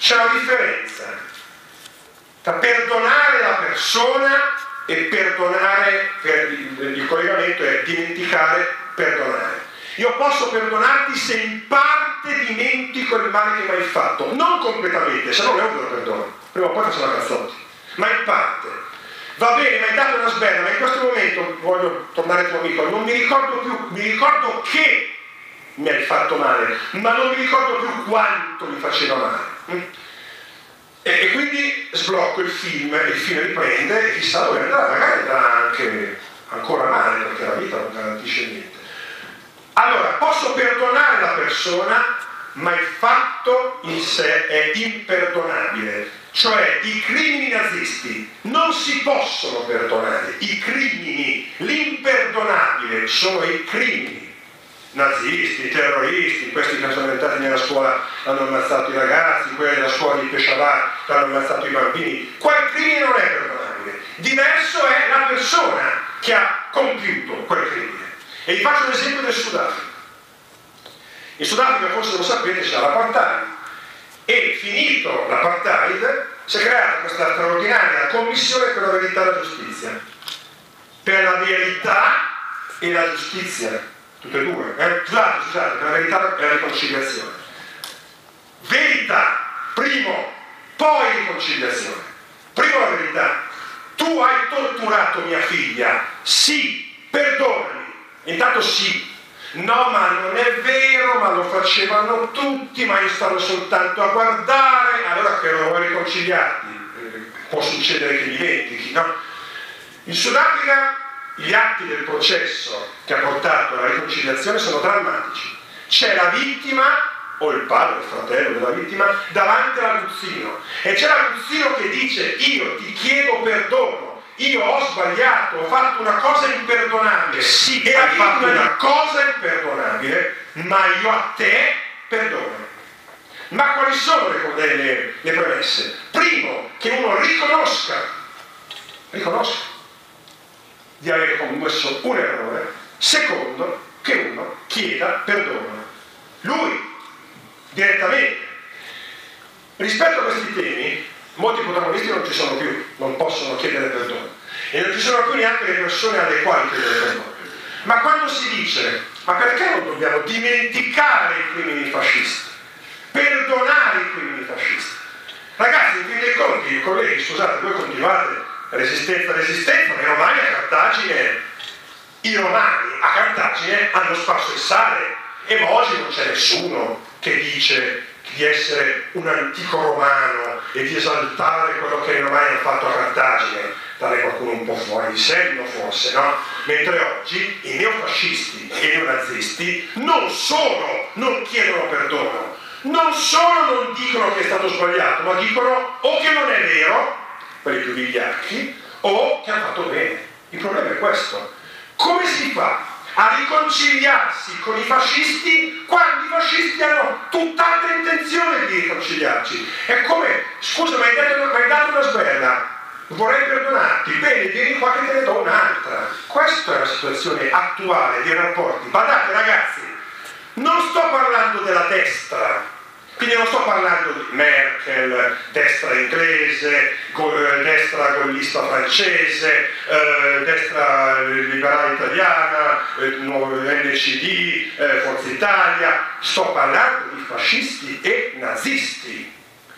c'è una differenza tra perdonare la persona e perdonare, per il collegamento è dimenticare, perdonare. Io posso perdonarti se in parte dimentico il male che mi hai fatto, non completamente, se no non vero perdono, prima o poi faccio la cazzotti, ma in parte. Va bene, mi hai dato una sberla, ma in questo momento voglio tornare tuo amico, non mi ricordo più, mi ricordo che mi hai fatto male, ma non mi ricordo più quanto mi faceva male. E, e, quindi sblocco il film, il film riprende e chissà dove andrà, magari andrà anche ancora male perché la vita non garantisce niente. Allora, posso perdonare la persona, ma il fatto in sé è imperdonabile. Cioè i crimini nazisti non si possono perdonare, i crimini, l'imperdonabile sono i crimini nazisti, terroristi, questi che sono entrati nella scuola hanno ammazzato i ragazzi, quelli della scuola di Peshawar hanno ammazzato i bambini. Quel crimine non è perdonabile. Diverso è la persona che ha compiuto quel crimine. E vi faccio l'esempio del Sudafrica. In Sudafrica, forse lo sapete, c'è l'apartheid. E finito l'apartheid si è creata questa straordinaria commissione per la verità e la giustizia. Per la verità e la giustizia tutte e due, eh? scusate, scusate, la verità e la riconciliazione. Verità, primo, poi riconciliazione. Primo la verità, tu hai torturato mia figlia, sì, perdonami, intanto sì, no ma non è vero, ma lo facevano tutti, ma io stavo soltanto a guardare, allora che non vuoi riconciliarti, può succedere che dimentichi, no? In Sudafrica gli atti del processo che ha portato alla riconciliazione sono drammatici. C'è la vittima o il padre, il fratello della vittima, davanti all'aguzzino. E c'è l'aguzzino che dice io ti chiedo perdono, io ho sbagliato, ho fatto una cosa imperdonabile. Sì, e hai fatto una cosa imperdonabile, ma io a te perdono. Ma quali sono le, le, le premesse? Primo, che uno riconosca, riconosca di aver commesso un errore, secondo che uno chieda perdono. Lui, direttamente. Rispetto a questi temi, molti protagonisti non ci sono più, non possono chiedere perdono. E non ci sono più neanche le persone alle quali chiedere perdono. Ma quando si dice, ma perché non dobbiamo dimenticare i crimini fascisti? Perdonare i crimini fascisti? Ragazzi, in fin dei conti, colleghi, scusate, voi continuate resistenza, resistenza, ma i romani a Cartagine, i romani a Cartagine hanno sparso il sale e oggi non c'è nessuno che dice di essere un antico romano e di esaltare quello che i romani hanno fatto a Cartagine, tale qualcuno un po' fuori di senno forse, no? Mentre oggi i neofascisti e i neonazisti non solo non chiedono perdono, non solo non dicono che è stato sbagliato, ma dicono o che non è vero quelli più vigliacchi, o che hanno fatto bene. Il problema è questo. Come si fa a riconciliarsi con i fascisti quando i fascisti hanno tutt'altra intenzione di riconciliarci? È come, scusa, mi hai, dato una sberla, vorrei perdonarti, bene, vieni qua che te ne do un'altra. Questa è la situazione attuale dei rapporti. Guardate ragazzi, non sto parlando della destra, Quindi non sto parlando di Merkel, destra inglese, eh, destra gollista francese, eh, destra liberale italiana, NCD, Forza Italia, sto parlando di fascisti e nazisti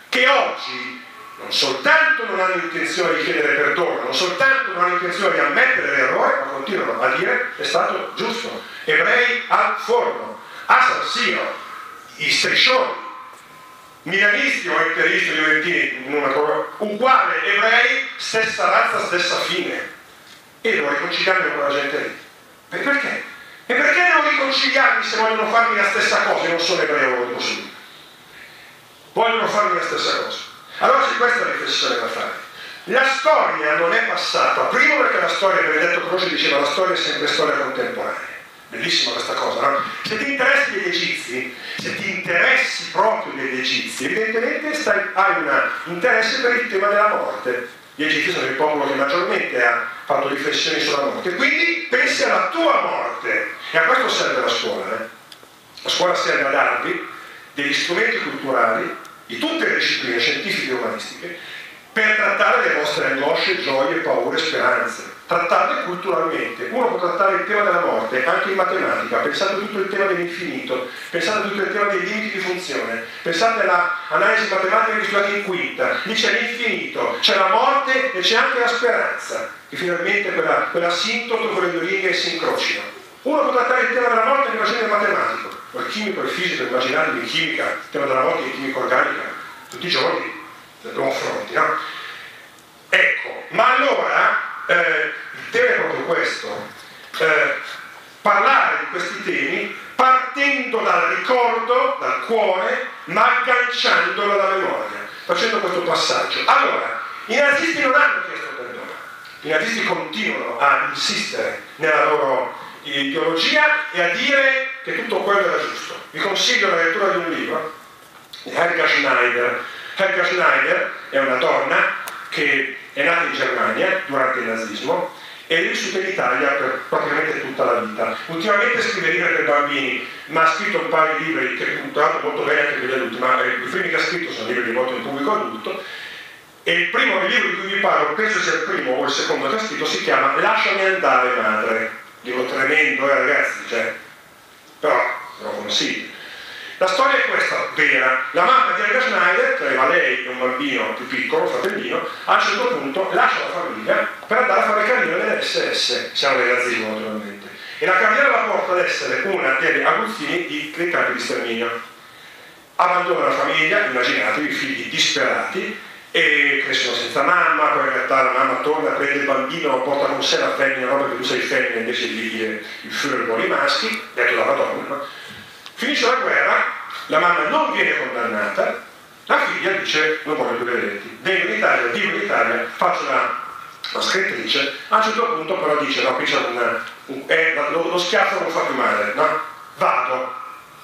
che oggi non soltanto non hanno intenzione di chiedere perdono, non soltanto non hanno intenzione di ammettere l'errore, ma continuano a dire è stato giusto. Ebrei al forno, a San Siro, i striscioni, milanisti o interisti juventini, uguale, ebrei, stessa razza, stessa fine. E devo riconciliarmi con la gente lì. E perché? E perché devo riconciliarmi se vogliono farmi la stessa cosa? Io non sono ebreo, lo dico subito. Vogliono farmi la stessa cosa. Allora c'è questa riflessione da fare. La storia non è passata, primo perché la storia, Benedetto Croce diceva la storia è sempre storia contemporanea. Bellissima questa cosa, no? Se ti interessi degli egizi, se ti interessi proprio degli egizi, evidentemente stai, hai un interesse per il tema della morte. Gli egizi sono il popolo che maggiormente ha fatto riflessioni sulla morte, quindi pensi alla tua morte. E a questo serve la scuola. Eh? La scuola serve a darvi degli strumenti culturali di tutte le discipline scientifiche e umanistiche per trattare le vostre angosce, gioie, paure, speranze. Trattarle culturalmente. Uno può trattare il tema della morte anche in matematica, pensate a tutto il tema dell'infinito, pensate a tutto il tema dei limiti di funzione, pensate all'analisi matematica che studiate in quinta, lì c'è l'infinito, c'è la morte e c'è anche la speranza, che finalmente quella, quella sintoto con le due linee si incrocino. Uno può trattare il tema della morte in genere matematico, o il chimico il fisico, immaginatevi in chimica, il tema della morte in chimica organica, tutti i giorni lo affronti, no? Ecco, ma allora eh, il tema è proprio questo, eh, parlare di questi temi partendo dal ricordo, dal cuore, ma agganciandolo alla memoria, facendo questo passaggio. Allora, i nazisti non hanno chiesto perdono, i nazisti continuano a insistere nella loro ideologia e a dire che tutto quello era giusto. Vi consiglio la lettura di un libro di Helga Schneider. Helga Schneider è una donna che è nata in Germania durante il nazismo e è vissuta in Italia per praticamente tutta la vita. Ultimamente scrive libri per bambini, ma ha scritto un paio di libri che tra l'altro molto bene anche per gli adulti, ma i primi che ha scritto sono libri rivolti al pubblico adulto e il primo libro di cui vi parlo, penso sia il primo o il secondo che ha scritto, si chiama Lasciami andare madre dico tremendo eh ragazzi, cioè, però lo consiglio. La storia è questa, vera. La mamma di Helga Schneider, che aveva lei e un bambino più piccolo, fratellino, a un certo punto lascia la famiglia per andare a fare carriera nell'SS, siamo nel nazismo naturalmente. E la carriera la porta ad essere una delle aguzzini di, dei campi di sterminio. Abbandona la famiglia, immaginatevi, figli disperati, e crescono senza mamma, poi in realtà la mamma torna, prende il bambino, lo porta con sé la femmina, no? perché tu sei femmina invece di il Führer con i maschi, detto dalla donna. Finisce la guerra, la mamma non viene condannata, la figlia dice non voglio più vederti, vengo in Italia, vivo in Italia, faccio la, la scrittrice, a un certo punto però dice no, qui c'è una, un, eh, lo, lo schiaffo non fa più male, no? vado,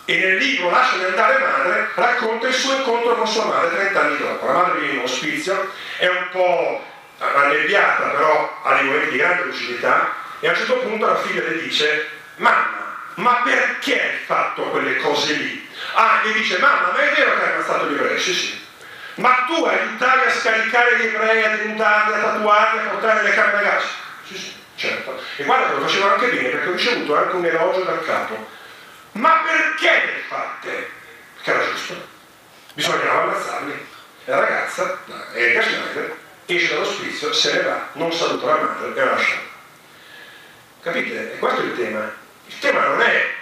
e nel libro Lasciami andare madre racconta il suo incontro con sua madre 30 anni dopo. La madre viene in ospizio, è un po' annebbiata, però ha dei momenti di grande lucidità e a un certo punto la figlia le dice mamma, ma perché hai fatto quelle cose lì? Ah, gli dice mamma, ma è vero che hai ammazzato gli ebrei? Sì, sì. Ma tu aiutavi a scaricare gli ebrei, a denudarli, a tatuarli, a portare le canne a gas? Sì, sì, certo. E guarda che lo faceva anche bene perché ho ricevuto anche un elogio dal capo ma perché le fatte? Perché era giusto. Bisognava ammazzarli. E la ragazza, Erika Schneider, esce dall'ospizio, se ne va, non saluta la madre e la lascia. Capite? E questo è il tema. Il tema non è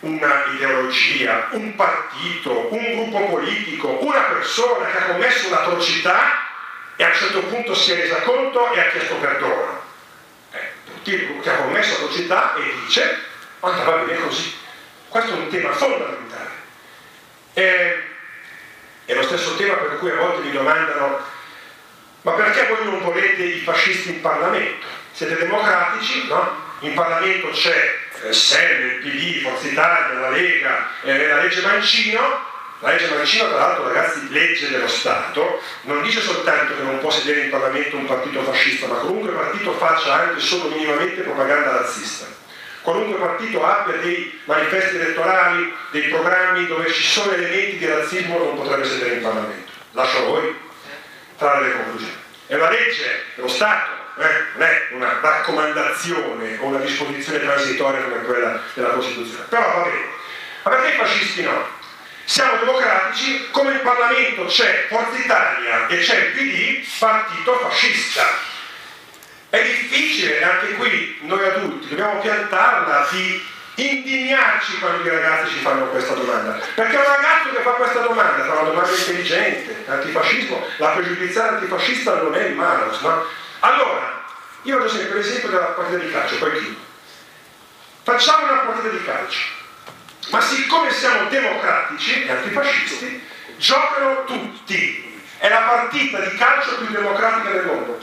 una ideologia, un partito, un gruppo politico, una persona che ha commesso un'atrocità e a un certo punto si è resa conto e ha chiesto perdono. Eh, tipo che ha commesso atrocità e dice andava bene così. Questo è un tema fondamentale. È, è lo stesso tema per cui a volte mi domandano ma perché voi non volete i fascisti in Parlamento? Siete democratici, no? In Parlamento c'è eh, SEL, il PD, Forza Italia, la Lega, eh, la legge Mancino, la legge Mancino, tra l'altro, ragazzi, legge dello Stato, non dice soltanto che non può sedere in Parlamento un partito fascista, ma qualunque partito faccia anche solo minimamente propaganda razzista qualunque partito abbia dei manifesti elettorali, dei programmi dove ci sono elementi di razzismo non potrebbe sedere in Parlamento. Lascio a voi trarre le conclusioni. È una legge dello Stato, eh? non è una raccomandazione o una disposizione transitoria come quella della Costituzione. Però va bene. Ma perché i fascisti no? Siamo democratici, come in Parlamento c'è Forza Italia e c'è il PD, partito fascista. È difficile, anche qui, noi adulti, dobbiamo piantarla di indignarci quando i ragazzi ci fanno questa domanda. Perché un ragazzo che fa questa domanda fa una domanda intelligente, l'antifascismo, la pregiudiziale antifascista non è il Manos, no? Allora, io faccio sempre l'esempio della partita di calcio, poi chi? Facciamo una partita di calcio, ma siccome siamo democratici e antifascisti, giocano tutti. È la partita di calcio più democratica del mondo.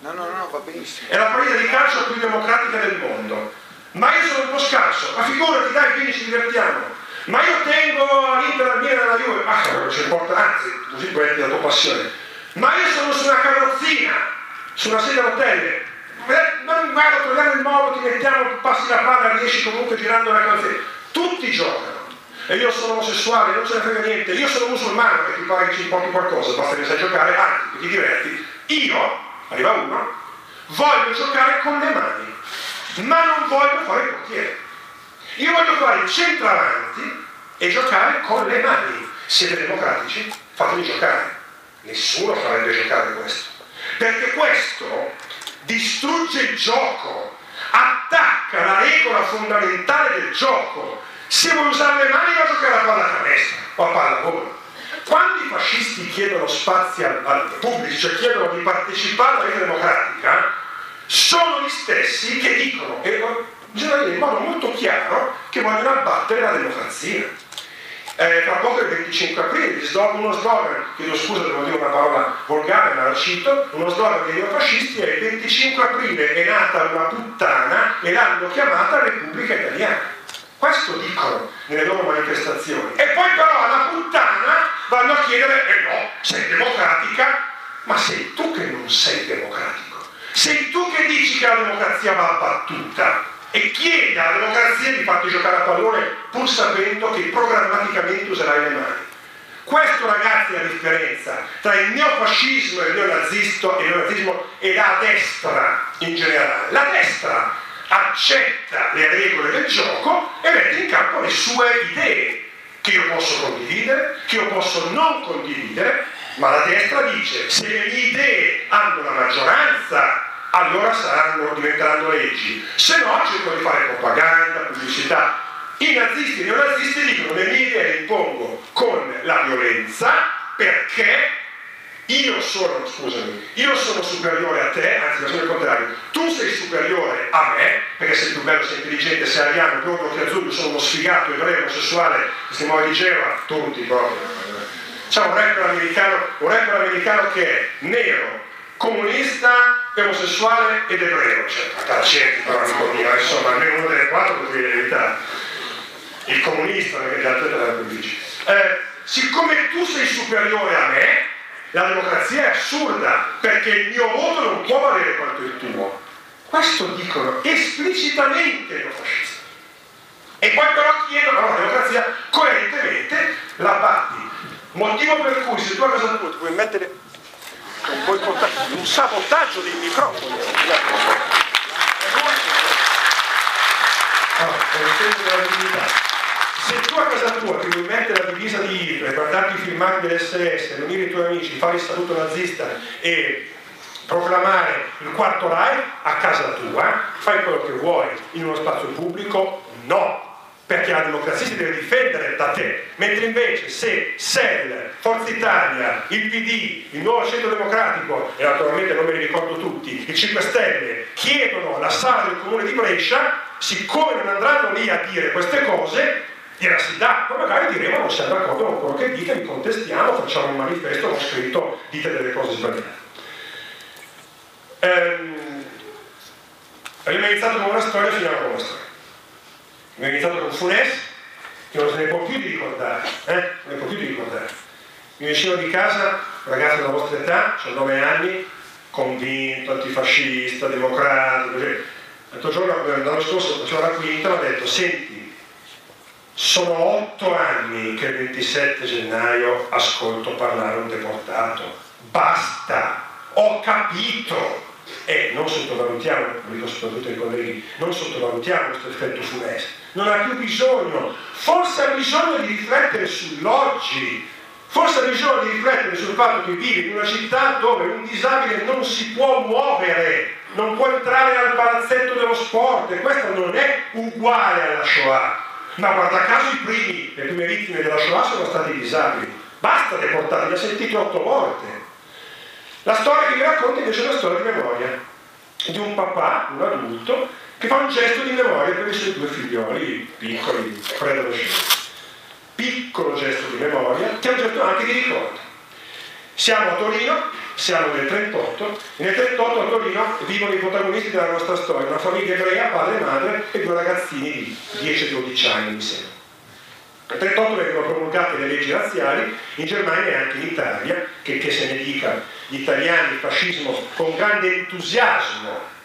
No, no, no, va benissimo. È la partita di calcio più democratica del mondo ma io sono un po' scarso, ma figurati dai, quindi ci divertiamo. Ma io tengo all'Inter, al Milan, alla Juve, ma non ci importa, anzi, così essere la tua passione. Ma io sono su una carrozzina, su una sedia a rotelle. Non guarda, troviamo il modo, ti mettiamo, passi la palla, riesci comunque girando la carrozzina. Tutti giocano. E io sono omosessuale, non ce ne frega niente. Io sono musulmano e ti pare che ci importi qualcosa, basta che sai giocare, anzi, ti diverti. Io, arriva uno, voglio giocare con le mani ma non voglio fare il portiere. Io voglio fare il centravanti e giocare con le mani. Siete democratici? Fatemi giocare. Nessuno farebbe giocare questo. Perché questo distrugge il gioco, attacca la regola fondamentale del gioco. Se vuoi usare le mani va a giocare a palla canestro o a pallavolo. Quando i fascisti chiedono spazi al, al pubblico, cioè chiedono di partecipare alla vita democratica, sono gli stessi che dicono, e bisogna dire in modo molto chiaro, che vogliono abbattere la democrazia. Eh, poco è il 25 aprile, uno slogan, chiedo scusa devo dire una parola volgare ma la cito, uno slogan dei neofascisti è il 25 aprile è nata una puttana e l'hanno chiamata Repubblica Italiana. Questo dicono nelle loro manifestazioni. E poi però alla puttana vanno a chiedere, eh no, sei democratica, ma sei tu che non sei democratico. Sei tu che dici che la democrazia va abbattuta e chiedi alla democrazia di farti giocare a pallone pur sapendo che programmaticamente userai le mani. Questo ragazzi è la differenza tra il neofascismo e il neonazismo il neonazismo e la destra in generale. La destra accetta le regole del gioco e mette in campo le sue idee che io posso condividere, che io posso non condividere ma la destra dice se le mie idee hanno la maggioranza allora saranno, diventeranno leggi, se no cercano di fare propaganda, pubblicità. I nazisti e i neonazisti dicono le mie idee le impongo con la violenza perché io sono, scusami, io sono superiore a te, anzi facciamo il contrario, tu sei superiore a me, perché sei più bello, sei intelligente, sei ariano, più occhi azzurri, sono uno sfigato, ebreo, omosessuale, si muove di Geva, tutti proprio. C'è un rapper americano, un rapper americano che è nero, comunista, omosessuale ed ebreo, cioè a Tarcetti, però mio, insomma, almeno una delle quattro potevi evitare. Il comunista, perché gli altri erano più eh, siccome tu sei superiore a me, la democrazia è assurda, perché il mio voto non può valere quanto il tuo. Questo dicono esplicitamente i fascisti. E poi però chiedono alla democrazia coerentemente la batti Motivo per cui se tu a casa tua ti puoi mettere un, boicottaggio, un sabotaggio dei microfoni. se tu a casa tua ti vuoi mettere la divisa di Hitler, guardarti i filmati dell'SS, riunire i tuoi amici, fare il saluto nazista e proclamare il quarto Rai a casa tua, fai quello che vuoi in uno spazio pubblico, no, perché la democrazia si deve difendere da te, mentre invece se SEL, Forza Italia, il PD, il nuovo centro democratico e naturalmente non me li ricordo tutti, i 5 Stelle chiedono la sala del comune di Brescia, siccome non andranno lì a dire queste cose, gliela si dà, poi magari diremo non siamo d'accordo con quello che dite, vi contestiamo, facciamo un manifesto, ho scritto, dite delle cose sbagliate. Ehm, abbiamo con una storia finiamo con mi iniziato con Funes che non se ne può più di ricordare eh? non ne può più di ricordare mio vicino di casa un ragazzo della vostra età 19 anni convinto, antifascista, democratico cioè, L'altro giorno, l'anno scorso, sono alla quinta, mi ha detto, senti, sono otto anni che il 27 gennaio ascolto parlare un deportato. Basta, ho capito. E non sottovalutiamo, lo dico soprattutto ai colleghi, non sottovalutiamo questo effetto funesto. Non ha più bisogno, forse ha bisogno di riflettere sull'oggi, forse ha bisogno di riflettere sul fatto che vive in una città dove un disabile non si può muovere, non può entrare al palazzetto dello sport e questo non è uguale alla Shoah. Ma guarda caso i primi, le prime vittime della Shoah sono stati disabili. Basta deportati, li ha sentiti otto volte. La storia che vi racconto invece è una storia di memoria di un papà, un adulto, che fa un gesto di memoria per i suoi due figlioli piccoli, preadolescenti. Piccolo gesto di memoria, che è un gesto anche di ricordo. Siamo a Torino, siamo nel 38, e nel 38 a Torino vivono i protagonisti della nostra storia, una famiglia ebrea, padre e madre, e due ragazzini di 10-12 anni, mi sembra. Nel 1938 vengono promulgate le leggi razziali, in Germania e anche in Italia, che, che se ne dica, gli italiani il fascismo con grande entusiasmo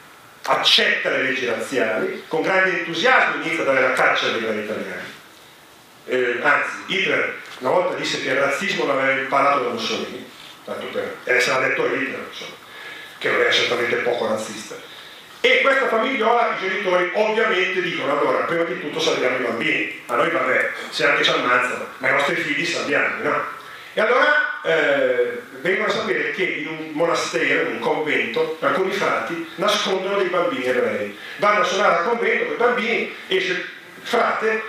accetta le leggi razziali, con grande entusiasmo inizia a dare la caccia ai grandi italiani. Eh, anzi, Hitler una volta disse che il razzismo l'aveva imparato da Mussolini, tanto per, e se l'ha detto Hitler, insomma, che non era certamente poco razzista. E questa famigliola, i genitori ovviamente dicono allora, prima di tutto salviamo i bambini, a noi vabbè, se anche ci ammazzano, ma i nostri figli salviamo, no? E allora eh, vengono a sapere che in un monastero, in un convento, alcuni frati nascondono dei bambini ebrei. Vanno a suonare al convento con i bambini, esce il frate,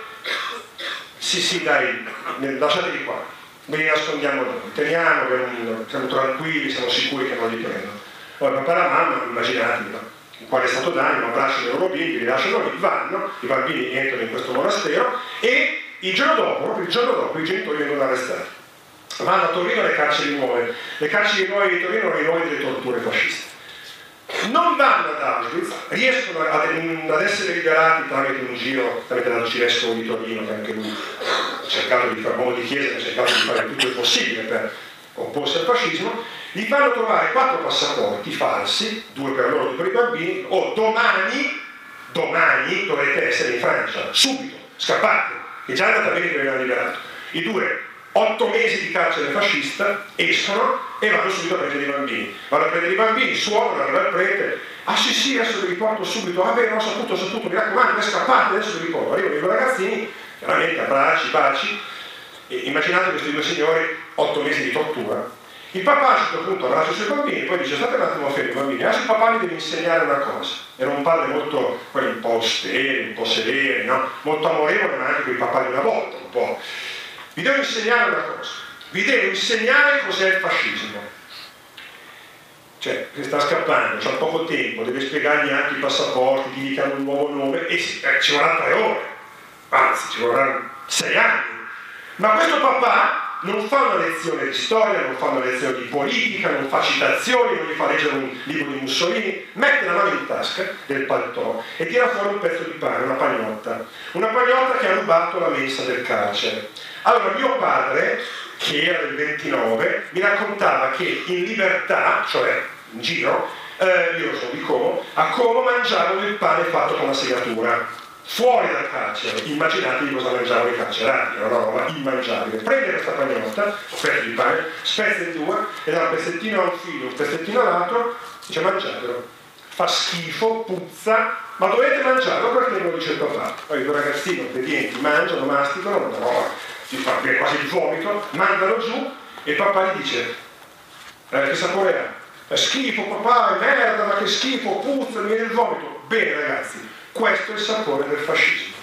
sì sì dai, lasciateli qua, ve li nascondiamo noi, teniamo, siamo tranquilli, siamo sicuri che non li prendono. Poi papà e la mamma, immaginatevi, no? quale stato d'animo, abbracciano i loro bimbi, li lasciano lì, vanno, i bambini entrano in questo monastero e il giorno dopo, proprio il giorno dopo, i genitori vengono arrestati. Vanno a Torino alle carceri nuove, le carceri nuove di Torino erano i luoghi delle torture fasciste. Non vanno ad Auschwitz, riescono ad, ad essere liberati tramite un giro, tramite l'arcivescovo di Torino, che anche lui ha cercato di fare, uomo di chiesa, ha cercato di fare tutto il possibile per opporsi al fascismo, gli fanno trovare quattro passaporti falsi, due per loro, due per i bambini, o domani, domani dovete essere in Francia, subito, scappate, che già è andata bene che venivano liberato. I due, otto mesi di carcere fascista, escono e vanno subito a prendere i bambini. Vanno a prendere i bambini, suonano, arriva il prete, ah sì sì, adesso li riporto subito, ah beh, non ho saputo, ho saputo, mi raccomando, scappate, adesso li riporto. Arrivano i due ragazzini, chiaramente abbracci, baci, e immaginate questi due signori, otto mesi di tortura, il papà a un certo punto abbraccia i suoi bambini, poi dice state un attimo fermi bambini, adesso il papà mi deve insegnare una cosa. Era un padre molto, un po' austeri, un po' severi, no? molto amorevole, ma anche quei papà di una volta, un po'. Vi devo insegnare una cosa, vi devo insegnare cos'è il fascismo. Cioè, che sta scappando, c'ha poco tempo, deve spiegargli anche i passaporti, gli dicono un nuovo nome, e eh, ci vorrà tre ore, anzi ci vorranno sei anni. Ma questo papà non fa una lezione di storia, non fa una lezione di politica, non fa citazioni, non gli fa leggere un libro di Mussolini, mette la mano in tasca del paltò e tira fuori un pezzo di pane, una pagnotta, una pagnotta che ha rubato la mensa del carcere. Allora mio padre, che era del 29, mi raccontava che in libertà, cioè in giro, eh, io sono di Como, a Como mangiavano il pane fatto con la segatura fuori dal carcere, immaginatevi cosa mangiavano i carcerati, era una roba immangiabile. Prende questa pagnotta, pezzo di pane, spezza in due e da un pezzettino a un filo, un pezzettino all'altro, dice mangiatelo. Fa schifo, puzza, ma dovete mangiarlo perché non dice il papà. Poi due ragazzini obbedienti mangiano, masticano, una roba, si fa quasi il vomito, mandano giù e papà gli dice eh, che sapore ha? È schifo papà, è merda, ma che schifo, puzza, mi viene il vomito. Bene ragazzi, questo è il sapore del fascismo.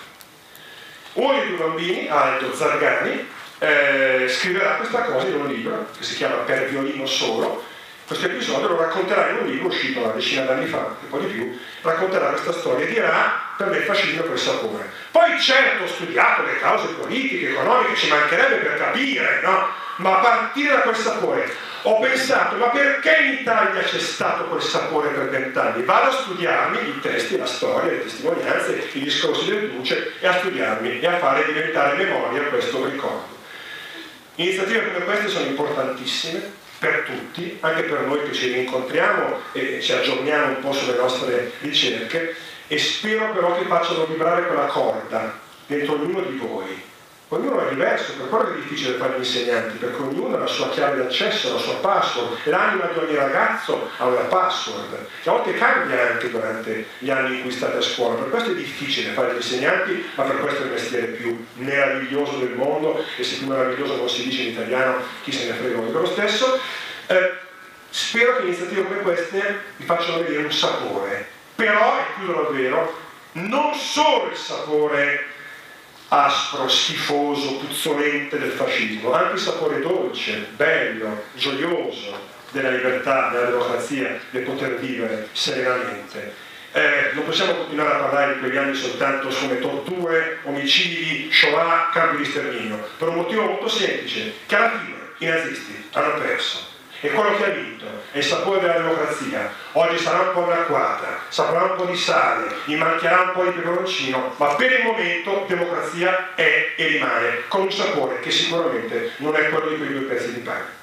Uno dei due bambini, Aldo Zargani, eh, scriverà questa cosa in un libro che si chiama Per violino solo. Questo episodio lo racconterà in un libro uscito una decina d'anni fa, e poi di più, racconterà questa storia e dirà per me è quel sapore. Poi certo ho studiato le cause politiche, economiche, ci mancherebbe per capire, no? Ma a partire da quel sapore ho pensato, ma perché in Italia c'è stato quel sapore per vent'anni? Vado a studiarmi i testi, la storia, le testimonianze, i discorsi del Duce e a studiarmi e a fare diventare memoria questo ricordo. Iniziative come queste sono importantissime per tutti, anche per noi che ci rincontriamo e ci aggiorniamo un po' sulle nostre ricerche e spero però che facciano vibrare quella corda dentro ognuno di voi Ognuno è diverso, per quello è difficile fare gli insegnanti, perché ognuno ha la sua chiave d'accesso, la sua password. L'anima di ogni ragazzo ha una password, che a volte cambia anche durante gli anni in cui state a scuola. Per questo è difficile fare gli insegnanti, ma per questo è il mestiere più meraviglioso del mondo, e se più meraviglioso non si dice in italiano, chi se ne frega lo stesso. Eh, spero che iniziative come queste vi facciano vedere un sapore, però, e chiudo davvero, non solo il sapore aspro, schifoso, puzzolente del fascismo, anche il sapore dolce, bello, gioioso della libertà, della democrazia, del poter vivere serenamente. Eh, non possiamo continuare a parlare di quegli anni soltanto come torture, omicidi, Shoah, campi di sterminio, per un motivo molto semplice, che alla fine i nazisti hanno perso e quello che ha vinto è il sapore della democrazia. Oggi sarà un po' anacquata, saprà un po' di sale, gli mancherà un po' di peperoncino, ma per il momento democrazia è e rimane con un sapore che sicuramente non è quello di quei due pezzi di pane.